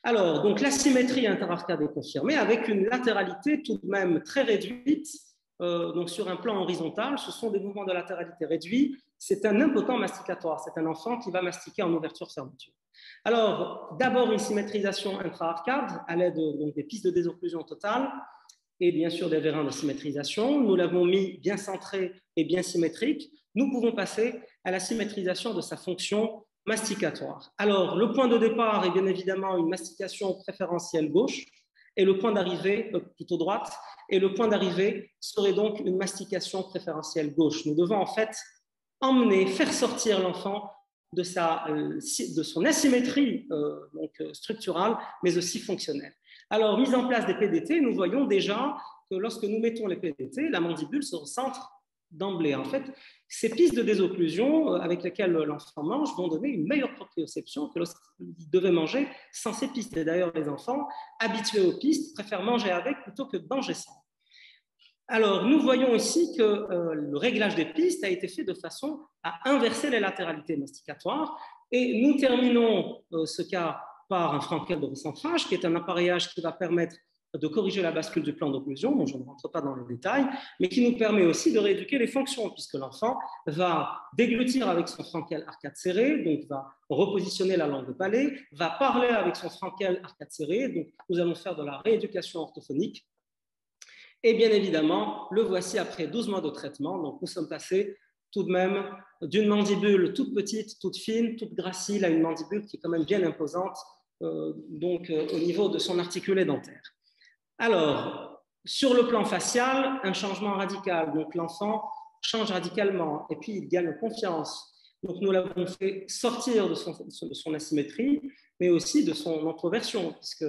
Alors, donc la symétrie interarcade est confirmée avec une latéralité tout de même très réduite. Euh, donc sur un plan horizontal, ce sont des mouvements de latéralité réduits. C'est un impotent masticatoire, c'est un enfant qui va mastiquer en ouverture-fermeture. Alors, d'abord une symétrisation intra-arcade à l'aide des pistes de désocclusion totale et bien sûr des vérins de symétrisation. Nous l'avons mis bien centré et bien symétrique. Nous pouvons passer à la symétrisation de sa fonction masticatoire. Alors, le point de départ est bien évidemment une mastication préférentielle gauche et le point d'arrivée, euh, plutôt droite, et le point d'arrivée serait donc une mastication préférentielle gauche. Nous devons en fait emmener, faire sortir l'enfant de, sa, euh, de son asymétrie euh, donc, structurale, mais aussi fonctionnelle. Alors, mise en place des PDT, nous voyons déjà que lorsque nous mettons les PDT, la mandibule se recentre d'emblée. En fait, ces pistes de désocclusion euh, avec lesquelles l'enfant mange vont donner une meilleure proprioception que lorsqu'il devait manger sans ces pistes. Et d'ailleurs, les enfants habitués aux pistes préfèrent manger avec plutôt que manger sans. Alors, nous voyons ici que euh, le réglage des pistes a été fait de façon à inverser les latéralités masticatoires. Et nous terminons euh, ce cas par un Frankel de recentrage, qui est un appareillage qui va permettre de corriger la bascule du plan d'occlusion, dont je ne rentre pas dans les détails, mais qui nous permet aussi de rééduquer les fonctions, puisque l'enfant va déglutir avec son frankel arcade serré, donc va repositionner la langue de palais, va parler avec son frankel arcade serré, donc nous allons faire de la rééducation orthophonique. Et bien évidemment, le voici après 12 mois de traitement, donc nous sommes passés tout de même d'une mandibule toute petite, toute fine, toute gracile à une mandibule qui est quand même bien imposante euh, donc euh, au niveau de son articulé dentaire. Alors, sur le plan facial, un changement radical. Donc l'enfant change radicalement et puis il gagne confiance. Donc nous l'avons fait sortir de son, de son, asymétrie, mais aussi de son introversion, puisque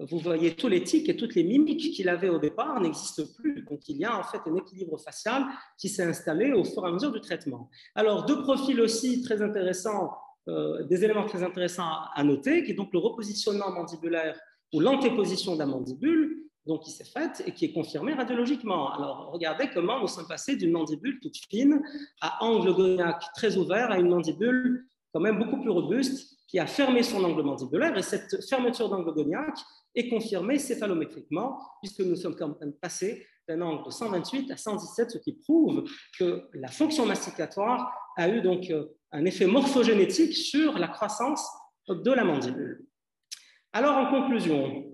vous voyez tous les tics et toutes les mimiques qu'il avait au départ n'existent plus. Donc il y a en fait un équilibre facial qui s'est installé au fur et à mesure du traitement. Alors deux profils aussi très intéressants euh, des éléments très intéressants à, noter, qui est donc le repositionnement mandibulaire ou l'antéposition de la mandibule, donc qui s'est faite et qui est confirmée radiologiquement. Alors, regardez comment nous sommes passés d'une mandibule toute fine à angle goniaque très ouvert à une mandibule quand même beaucoup plus robuste qui a fermé son angle mandibulaire. Et cette fermeture d'angle goniaque est confirmée céphalométriquement, puisque nous sommes quand même passés d'un angle de 128 à 117, ce qui prouve que la fonction masticatoire a eu donc euh, un effet morphogénétique sur la croissance de la mandibule. Alors, en conclusion,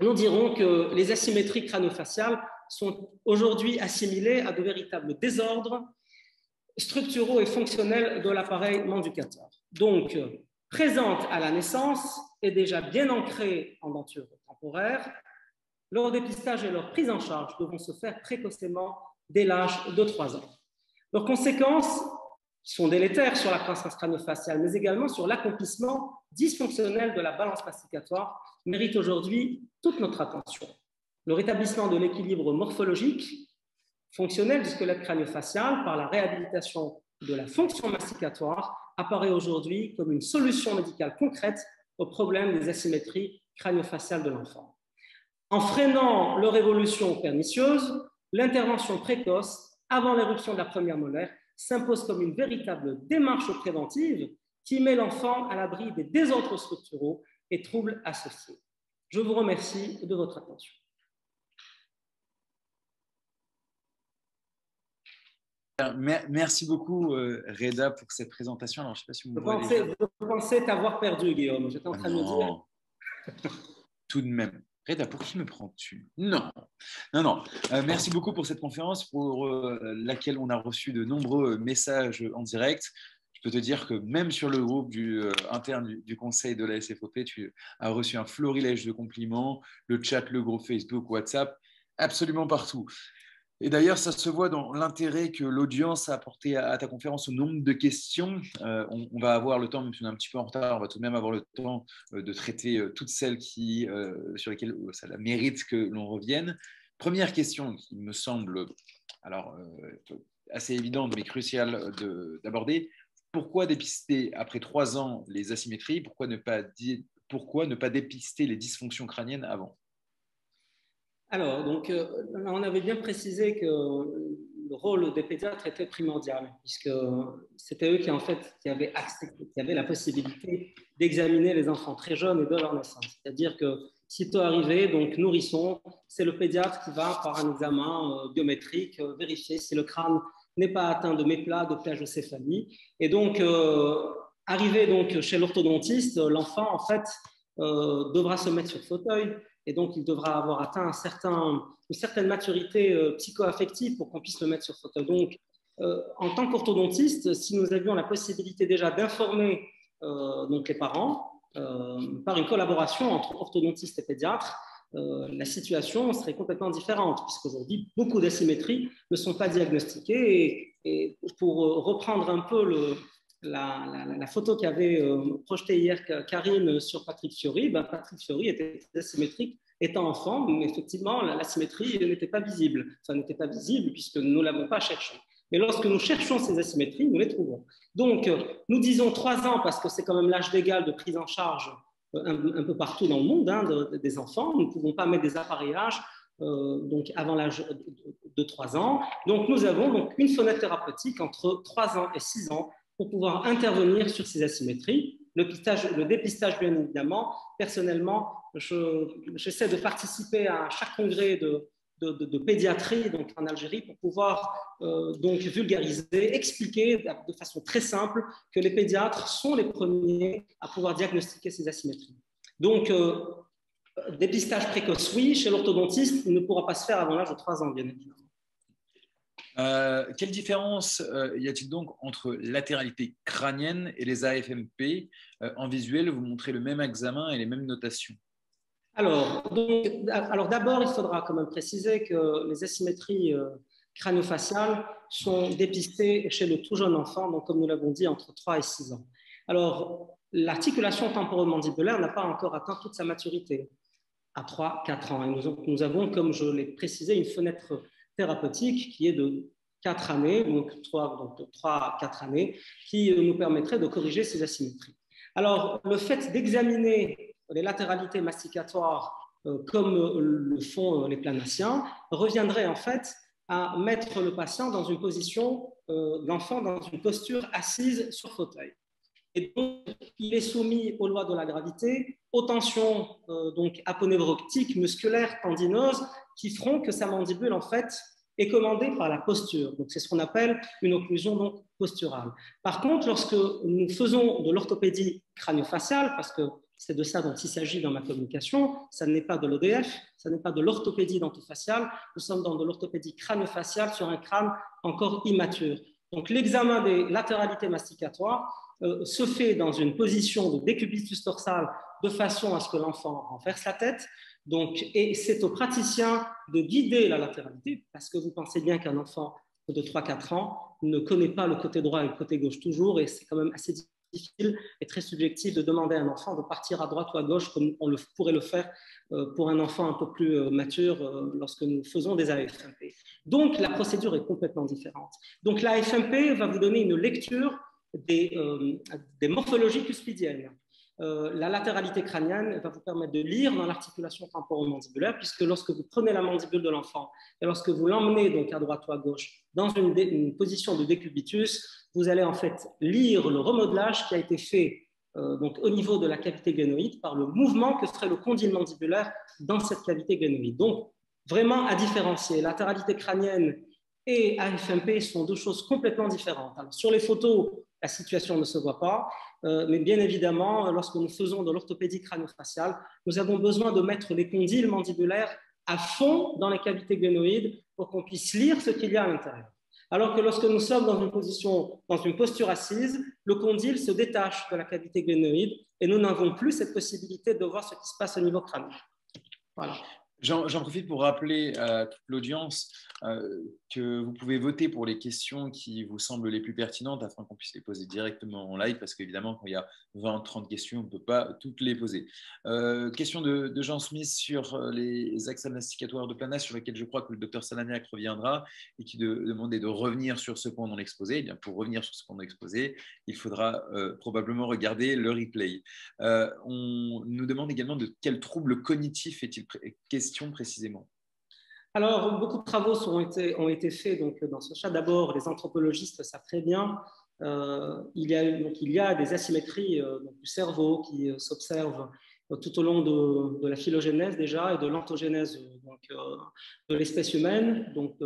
nous dirons que les asymétries crânio-faciales sont aujourd'hui assimilées à de véritables désordres structuraux et fonctionnels de l'appareil manducateur. Donc, présente à la naissance et déjà bien ancrée en denture temporaire, leur dépistage et leur prise en charge devront se faire précocement dès l'âge de 3 ans. Leurs conséquences sont délétères sur la croissance crânio-faciale, mais également sur l'accomplissement dysfonctionnel de la balance masticatoire, méritent aujourd'hui toute notre attention. Le rétablissement de l'équilibre morphologique, fonctionnel du squelette crânio-facial par la réhabilitation de la fonction masticatoire apparaît aujourd'hui comme une solution médicale concrète au problème des asymétries crânio-faciales de l'enfant. En freinant leur évolution pernicieuse, l'intervention précoce avant l'éruption de la première molaire s'impose comme une véritable démarche préventive qui met l'enfant à l'abri des désordres structuraux et troubles associés. Je vous remercie de votre attention. Merci beaucoup, euh, Reda, pour cette présentation. Alors, je sais pas si vous je, pensais, t'avoir perdu, Guillaume. J'étais en train de me dire. Tout de même. Reda, pour qui me prends-tu? Non, non, non. Euh, merci beaucoup pour cette conférence pour euh, laquelle on a reçu de nombreux messages en direct. Je peux te dire que même sur le groupe du, interne du, du, conseil de la SFOP, tu as reçu un florilège de compliments, le chat, le groupe Facebook, WhatsApp, absolument partout. Et d'ailleurs, ça se voit dans l'intérêt que l'audience a apporté à, ta conférence au nombre de questions. Euh, on, va avoir le temps, même si on est un petit peu en retard, on va tout de même avoir le temps euh, de traiter euh, toutes celles qui, sur lesquelles ça mérite que l'on revienne. Première question qui me semble alors, assez évidente mais cruciale d'aborder. Pourquoi dépister après trois ans les asymétries? Pourquoi ne, pas, pourquoi ne pas dépister les dysfonctions crâniennes avant? Alors, donc, euh, on avait bien précisé que le rôle des pédiatres était primordial, puisque c'était eux qui, en fait, qui avaient, qui avaient la possibilité d'examiner les enfants très jeunes et de leur naissance. C'est-à-dire que, sitôt arrivé, donc nourrisson, c'est le pédiatre qui va, par un examen euh, biométrique, euh, vérifier si le crâne n'est pas atteint de méplats, de plagiocéphalie. Et donc, arrivé donc chez l'orthodontiste, l'enfant, en fait, devra se mettre sur fauteuil, et donc il devra avoir atteint une certaine maturité euh, psycho-affective pour qu'on puisse le mettre sur fauteuil. Donc, euh, en tant qu'orthodontiste, si nous avions la possibilité déjà d'informer euh, les parents par une collaboration entre orthodontistes et pédiatres, la situation serait complètement différente, puisqu'aujourd'hui, beaucoup d'asymétries ne sont pas diagnostiquées. Et, pour reprendre un peu le, la, photo qu'avait euh, projetée hier Karine sur Patrick Fiori, ben, Patrick Fiori était asymétrique étant enfant, mais effectivement, la, symétrie n'était pas visible. Ça n'était pas visible puisque nous ne l'avons pas cherché. Mais lorsque nous cherchons ces asymétries, nous les trouvons. Donc, euh, nous disons trois ans parce que c'est quand même l'âge légal de prise en charge euh, un, peu partout dans le monde hein, des enfants. Nous ne pouvons pas mettre des appareillages donc avant l'âge de, trois ans. Donc, nous avons donc une fenêtre thérapeutique entre trois ans et six ans pour pouvoir intervenir sur ces asymétries. Le, le dépistage, bien évidemment. Personnellement, j'essaie de participer à chaque congrès de, pédiatrie donc en Algérie pour pouvoir euh, donc vulgariser, expliquer de façon très simple que les pédiatres sont les premiers à pouvoir diagnostiquer ces asymétries. Donc, euh, dépistage précoce, oui, chez l'orthodontiste, il ne pourra pas se faire avant l'âge de 3 ans, bien évidemment. Euh, quelle différence euh, y a-t-il donc entre latéralité crânienne et les AFMP euh, En visuel, vous montrez le même examen et les mêmes notations? Alors, d'abord, il faudra quand même préciser que les asymétries crânio-faciales sont dépistées chez le tout jeune enfant, donc comme nous l'avons dit, entre 3 et 6 ans. Alors, l'articulation temporomandibulaire n'a pas encore atteint toute sa maturité à 3-4 ans. Et nous avons, comme je l'ai précisé, une fenêtre thérapeutique qui est de 4 années, donc 3, donc 3 4 années, qui euh, nous permettrait de corriger ces asymétries. Alors, le fait d'examiner les latéralités masticatoires euh, comme euh, le font les planaciens reviendrait en fait à mettre le patient dans une position, l'enfant dans une posture assise sur fauteuil. Et donc, il est soumis aux lois de la gravité, aux tensions donc aponeurotiques, musculaires, tendineuses, qui feront que sa mandibule, en fait, est commandée par la posture. Donc, c'est ce qu'on appelle une occlusion donc, posturale. Par contre, lorsque nous faisons de l'orthopédie crânio-faciale, parce que c'est de ça dont il s'agit dans ma communication, ça n'est pas de l'ODF, ça n'est pas de l'orthopédie dentofaciale, nous sommes dans de l'orthopédie crânio-faciale sur un crâne encore immature. Donc, l'examen des latéralités masticatoires euh, se fait dans une position de décubitus dorsal de façon à ce que l'enfant renverse la tête, donc, et c'est au praticien de guider la latéralité, parce que vous pensez bien qu'un enfant de 3-4 ans ne connaît pas le côté droit et le côté gauche toujours, et c'est quand même assez difficile et très subjectif de demander à un enfant de partir à droite ou à gauche comme on pourrait le faire euh, pour un enfant un peu plus euh, mature lorsque nous faisons des AFMP. Donc, la procédure est complètement différente. Donc, l'AFMP va vous donner une lecture des, des morphologies cuspidiennes euh, la latéralité crânienne va vous permettre de lire dans l'articulation temporomandibulaire, puisque lorsque vous prenez la mandibule de l'enfant et lorsque vous l'emmenez donc à droite ou à gauche dans une, position de décubitus, vous allez en fait lire le remodelage qui a été fait euh, donc au niveau de la cavité glénoïde par le mouvement que ferait le condyle mandibulaire dans cette cavité glénoïde. Donc, vraiment à différencier. Latéralité crânienne et AFMP sont deux choses complètement différentes. sur les photos, la situation ne se voit pas, euh, mais bien évidemment, lorsque nous faisons de l'orthopédie crânio-faciale, nous avons besoin de mettre les condyles mandibulaires à fond dans les cavités glénoïdes pour qu'on puisse lire ce qu'il y a à l'intérieur. Alors que lorsque nous sommes dans une position, dans une posture assise, le condyle se détache de la cavité glénoïde et nous n'avons plus cette possibilité de voir ce qui se passe au niveau crânien. Voilà. J'en profite pour rappeler à toute l'audience euh, que vous pouvez voter pour les questions qui vous semblent les plus pertinentes afin qu'on puisse les poser directement en live, parce qu'évidemment, quand il y a 20, 30 questions, on ne peut pas toutes les poser. Euh, question de, Jean Smith sur euh, les axes masticatoires de Planas, sur lesquels je crois que le docteur Salaniak reviendra, et qui de, demandait de revenir sur ce point non exposé. Eh pour revenir sur ce point non exposé, il faudra probablement regarder le replay. on nous demande également de quel trouble cognitif est-il précisément alors, beaucoup de travaux ont été, ont été faits donc, dans ce chat. D'abord, les anthropologistes savent très bien. Euh, il, y a, donc, il y a des asymétries euh, du cerveau qui euh, s'observent tout au long de, la phylogénèse déjà et de l'antogénèse de l'espèce humaine, donc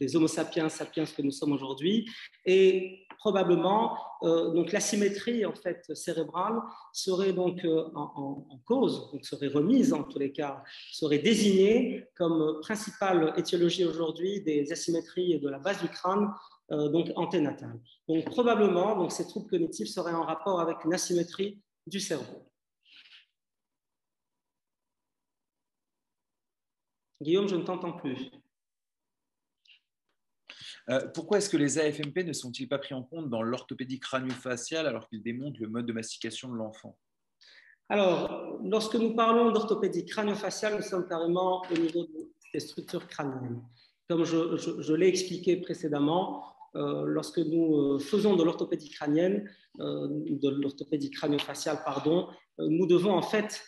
des Homo sapiens sapiens que nous sommes aujourd'hui. Et probablement, donc l'asymétrie en fait cérébrale serait donc en, en, cause, donc serait remise en tous les cas, serait désignée comme principale étiologie aujourd'hui des asymétries de la base du crâne donc anténatale. Donc probablement, donc, ces troubles cognitifs seraient en rapport avec une asymétrie du cerveau. Guillaume, je ne t'entends plus. Euh, pourquoi est-ce que les AFMP ne sont-ils pas pris en compte dans l'orthopédie crânio-faciale alors qu'ils démontrent le mode de mastication de l'enfant? Alors, lorsque nous parlons d'orthopédie crânio-faciale, nous sommes carrément au niveau des structures crâniennes. Comme je, l'ai expliqué précédemment, euh, lorsque nous euh, faisons de l'orthopédie crânienne, de l'orthopédie crânio-faciale, pardon, nous devons en fait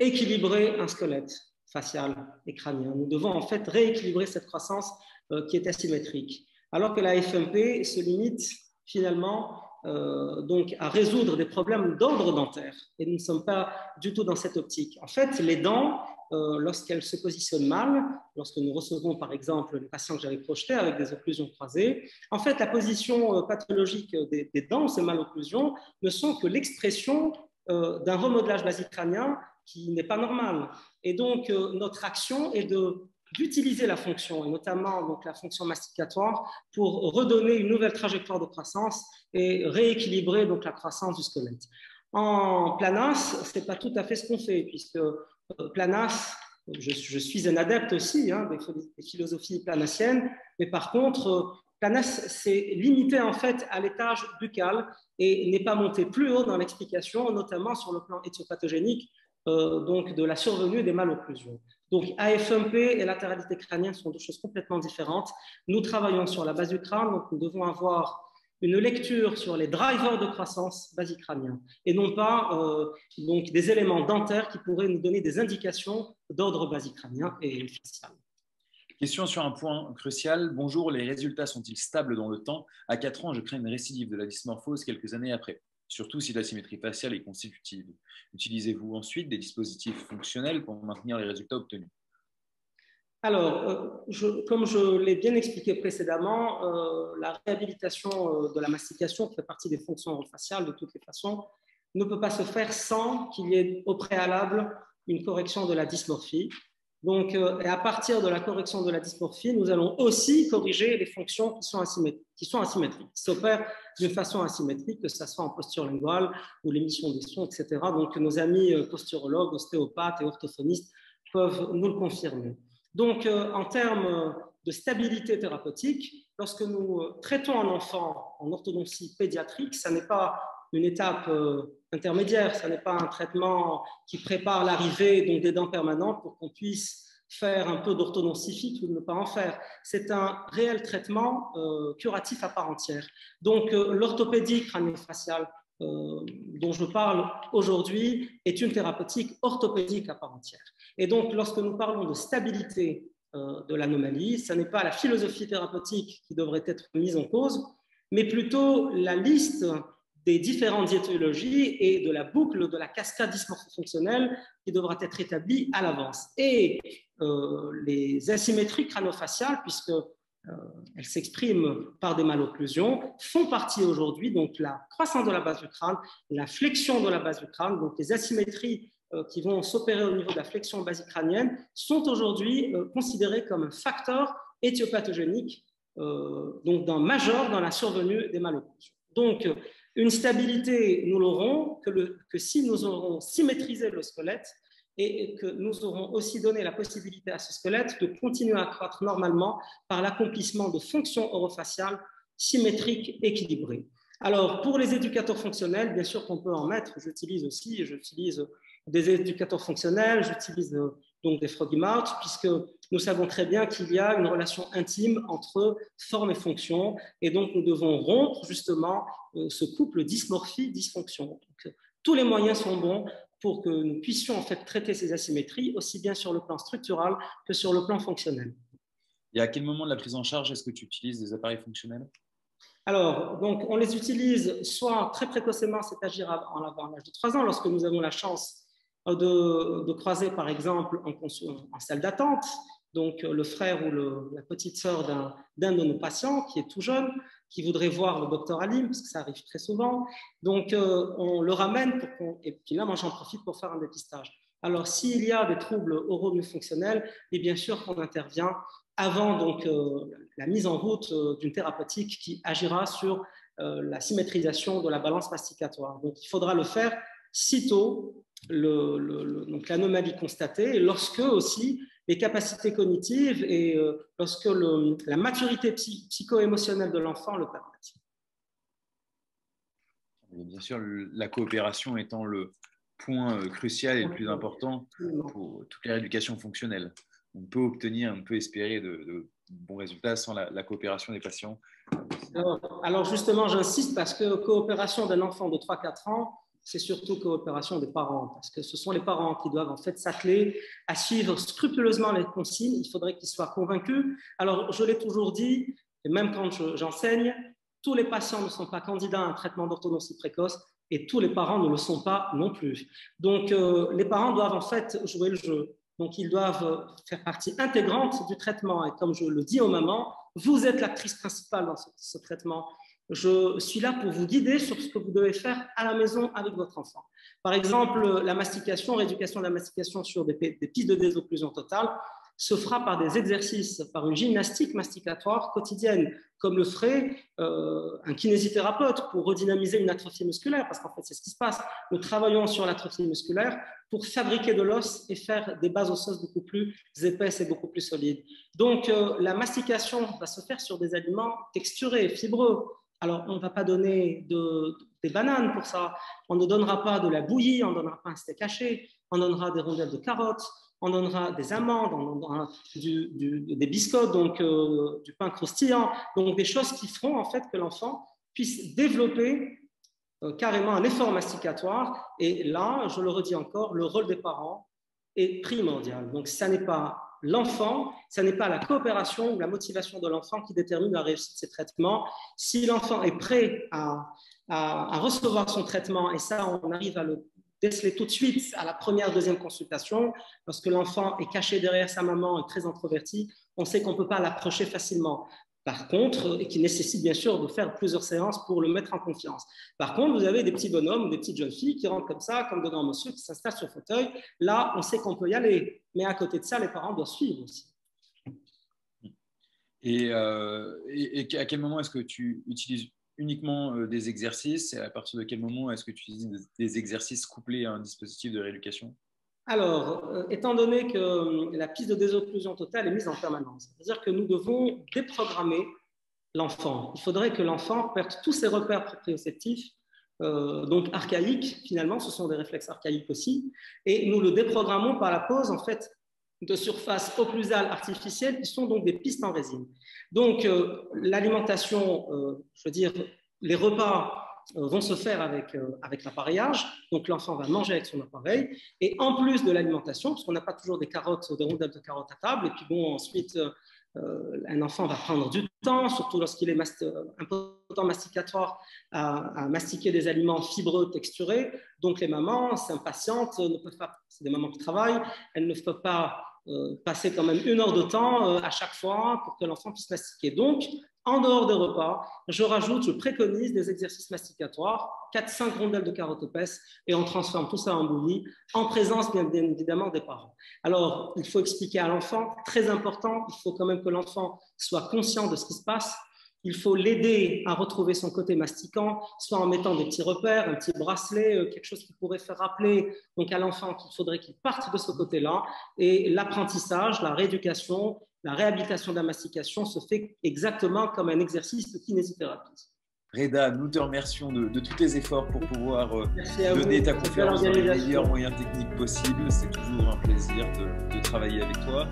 équilibrer un squelette facial et crânien. Nous devons en fait rééquilibrer cette croissance euh, qui est asymétrique. Alors que la FMP se limite finalement euh, donc à résoudre des problèmes d'ordre dentaire. Et nous ne sommes pas du tout dans cette optique. En fait, les dents, euh, lorsqu'elles se positionnent mal, lorsque nous recevons par exemple les patients que j'avais projetés avec des occlusions croisées, en fait, la position pathologique des, dents, ces malocclusions, ne sont que l'expression d'un remodelage basicrânien qui n'est pas normal. Et donc, euh, notre action est d'utiliser la fonction, et notamment donc, la fonction masticatoire, pour redonner une nouvelle trajectoire de croissance et rééquilibrer donc, la croissance du squelette. En planas, ce n'est pas tout à fait ce qu'on fait, puisque euh, planas, je, suis un adepte aussi hein, des, philosophies planassiennes, mais par contre, euh, planas s'est limité en fait à l'étage buccal et n'est pas monté plus haut dans l'explication, notamment sur le plan éthiopathogénique, euh, donc de la survenue des malocclusions. Donc AFMP et latéralité crânienne sont deux choses complètement différentes. Nous travaillons sur la base du crâne, donc nous devons avoir une lecture sur les drivers de croissance basicrâniens et non pas euh, donc des éléments dentaires qui pourraient nous donner des indications d'ordre basicrânien et facial. Question sur un point crucial. Bonjour, les résultats sont-ils stables dans le temps? À 4 ans, je crains une récidive de la dysmorphose quelques années après surtout si la symétrie faciale est constitutive. Utilisez-vous ensuite des dispositifs fonctionnels pour maintenir les résultats obtenus? Alors, euh, comme je l'ai bien expliqué précédemment, euh, la réhabilitation euh, de la mastication, qui fait partie des fonctions faciales de toutes les façons, ne peut pas se faire sans qu'il y ait au préalable une correction de la dysmorphie. Donc, et à partir de la correction de la dysmorphie, nous allons aussi corriger les fonctions qui sont asymétriques, qui, sont asymétriques, d'une façon asymétrique, que ce soit en posture linguale ou l'émission des sons, etc. Donc, nos amis euh, posturologues, ostéopathes et orthophonistes peuvent nous le confirmer. Donc, euh, en termes de stabilité thérapeutique, lorsque nous euh, traitons un enfant en orthodontie pédiatrique, ça n'est pas une étape intermédiaire, ça n'est pas un traitement qui prépare l'arrivée des dents permanentes pour qu'on puisse faire un peu d'orthodontie ou de ne pas en faire. C'est un réel traitement euh, curatif à part entière. Donc, euh, l'orthopédie crânio-faciale dont je parle aujourd'hui est une thérapeutique orthopédique à part entière. Et donc, lorsque nous parlons de stabilité de l'anomalie, ce n'est pas la philosophie thérapeutique qui devrait être mise en cause, mais plutôt la liste des différentes étiologies et de la boucle de la cascade dysmorphofonctionnelle qui devra être établie à l'avance. Et euh, les asymétries crâno-faciales, puisque euh, elles s'expriment par des malocclusions, font partie aujourd'hui, donc la croissance de la base du crâne, la flexion de la base du crâne, donc les asymétries euh, qui vont s'opérer au niveau de la flexion basicrânienne, sont aujourd'hui considérées comme un facteur éthiopathogénique, donc d'un majeur dans la survenue des malocclusions. Donc, une stabilité, nous l'aurons que, si nous aurons symétrisé le squelette et que nous aurons aussi donné la possibilité à ce squelette de continuer à croître normalement par l'accomplissement de fonctions orofaciales symétriques équilibrées. Alors, pour les éducateurs fonctionnels, bien sûr qu'on peut en mettre, j'utilise aussi, j'utilise des éducateurs fonctionnels, j'utilise donc des froggy mouth, puisque nous savons très bien qu'il y a une relation intime entre forme et fonction, et donc nous devons rompre justement euh, ce couple dysmorphie-dysfonction. tous les moyens sont bons pour que nous puissions en fait traiter ces asymétries aussi bien sur le plan structural que sur le plan fonctionnel. Et à quel moment de la prise en charge est-ce que tu utilises des appareils fonctionnels? Alors, donc, on les utilise soit très précocement, c'est-à-dire en l'âge de 3 ans, lorsque nous avons la chance de, croiser, par exemple, en, en salle d'attente, donc le frère ou la petite sœur d'un de nos patients qui est tout jeune, qui voudrait voir le docteur Alim, parce que ça arrive très souvent. Donc, euh, on le ramène, pour et puis là, moi, j'en profite pour faire un dépistage. Alors, s'il y a des troubles orofonctionnels, et bien sûr qu'on intervient avant donc, euh, la mise en route euh, d'une thérapeutique qui agira sur la symétrisation de la balance masticatoire. Donc, il faudra le faire sitôt l'anomalie constatée et lorsque aussi les capacités cognitives et euh, lorsque la maturité psycho-émotionnelle de l'enfant le permet. Bien sûr, la coopération étant le point euh, crucial et le plus important pour toute la rééducation fonctionnelle. On peut obtenir, on peut espérer de, bons résultats sans la, coopération des patients. alors justement, j'insiste parce que coopération d'un enfant de 3-4 ans, c'est surtout coopération des parents, parce que ce sont les parents qui doivent en fait s'atteler à suivre scrupuleusement les consignes. Il faudrait qu'ils soient convaincus. Alors, je l'ai toujours dit, et même quand j'enseigne, tous les patients ne sont pas candidats à un traitement d'orthodontie précoce et tous les parents ne le sont pas non plus. Donc, euh, les parents doivent en fait jouer le jeu. Donc, ils doivent faire partie intégrante du traitement. Et comme je le dis aux mamans, vous êtes l'actrice principale dans ce traitement je suis là pour vous guider sur ce que vous devez faire à la maison avec votre enfant. Par exemple, la mastication, rééducation de la mastication sur des, pistes de désocclusion totale se fera par des exercices, par une gymnastique masticatoire quotidienne, comme le ferait euh, un kinésithérapeute pour redynamiser une atrophie musculaire, parce qu'en fait, c'est ce qui se passe. Nous travaillons sur l'atrophie musculaire pour fabriquer de l'os et faire des bases osseuses beaucoup plus épaisses et beaucoup plus solides. Donc, euh, la mastication va se faire sur des aliments texturés, fibreux, alors, on ne va pas donner des bananes pour ça. On ne donnera pas de la bouillie, on ne donnera pas un steak haché, on donnera des rondelles de carottes, on donnera des amandes, des biscottes, donc euh, du pain croustillant, donc des choses qui feront en fait que l'enfant puisse développer euh, carrément un effort masticatoire. Et là, je le redis encore, le rôle des parents est primordial. Donc, ça n'est pas l'enfant, ce n'est pas la coopération ou la motivation de l'enfant qui détermine la réussite de ces traitements. Si l'enfant est prêt à, recevoir son traitement, et ça, on arrive à le déceler tout de suite à la première, deuxième consultation, lorsque l'enfant est caché derrière sa maman et très introverti, on sait qu'on ne peut pas l'approcher facilement. Par contre, et qui nécessite bien sûr de faire plusieurs séances pour le mettre en confiance. Par contre, vous avez des petits bonhommes des petites jeunes filles qui rentrent comme ça, comme de grands monsieur, qui s'installent sur le fauteuil. Là, on sait qu'on peut y aller. Mais à côté de ça, les parents doivent suivre aussi. Et, euh, à quel moment est-ce que tu utilises uniquement euh, des exercices? Et à partir de quel moment est-ce que tu utilises des exercices couplés à un dispositif de rééducation? Alors, euh, étant donné que euh, la piste de désocclusion totale est mise en permanence, c'est-à-dire que nous devons déprogrammer l'enfant. Il faudrait que l'enfant perde tous ses repères proprioceptifs, euh, donc archaïques, finalement, ce sont des réflexes archaïques aussi, et nous le déprogrammons par la pose, en fait, de surface occlusale artificielle, qui sont donc des pistes en résine. Donc, l'alimentation, je veux dire, les repas vont se faire avec, avec l'appareillage. Donc l'enfant va manger avec son appareil. Et en plus de l'alimentation, parce qu'on n'a pas toujours des carottes, des rondelles de carottes à table, et puis bon, ensuite, euh, un enfant va prendre du temps, surtout lorsqu'il est impotent masticatoire, à, mastiquer des aliments fibreux, texturés. Donc les mamans s'impatientent, ne peuvent pas, c'est des mamans qui travaillent, elles ne peuvent pas euh, passer quand même une heure de temps euh, à chaque fois pour que l'enfant puisse mastiquer. Donc, en dehors des repas, je rajoute, je préconise des exercices masticatoires, 4-5 rondelles de carottes épaisses, et on transforme tout ça en bouillie, en présence bien évidemment des parents. Alors, il faut expliquer à l'enfant, très important, il faut quand même que l'enfant soit conscient de ce qui se passe, il faut l'aider à retrouver son côté masticant, soit en mettant des petits repères, un petit bracelet, euh, quelque chose qui pourrait faire rappeler donc à l'enfant qu'il faudrait qu'il parte de ce côté-là. Et l'apprentissage, la rééducation, la réhabilitation de la mastication se fait exactement comme un exercice de kinésithérapie. Reda, nous te remercions de, tous tes efforts pour pouvoir euh, donner ta conférence dans les meilleurs moyens techniques possibles. C'est toujours un plaisir de travailler avec toi.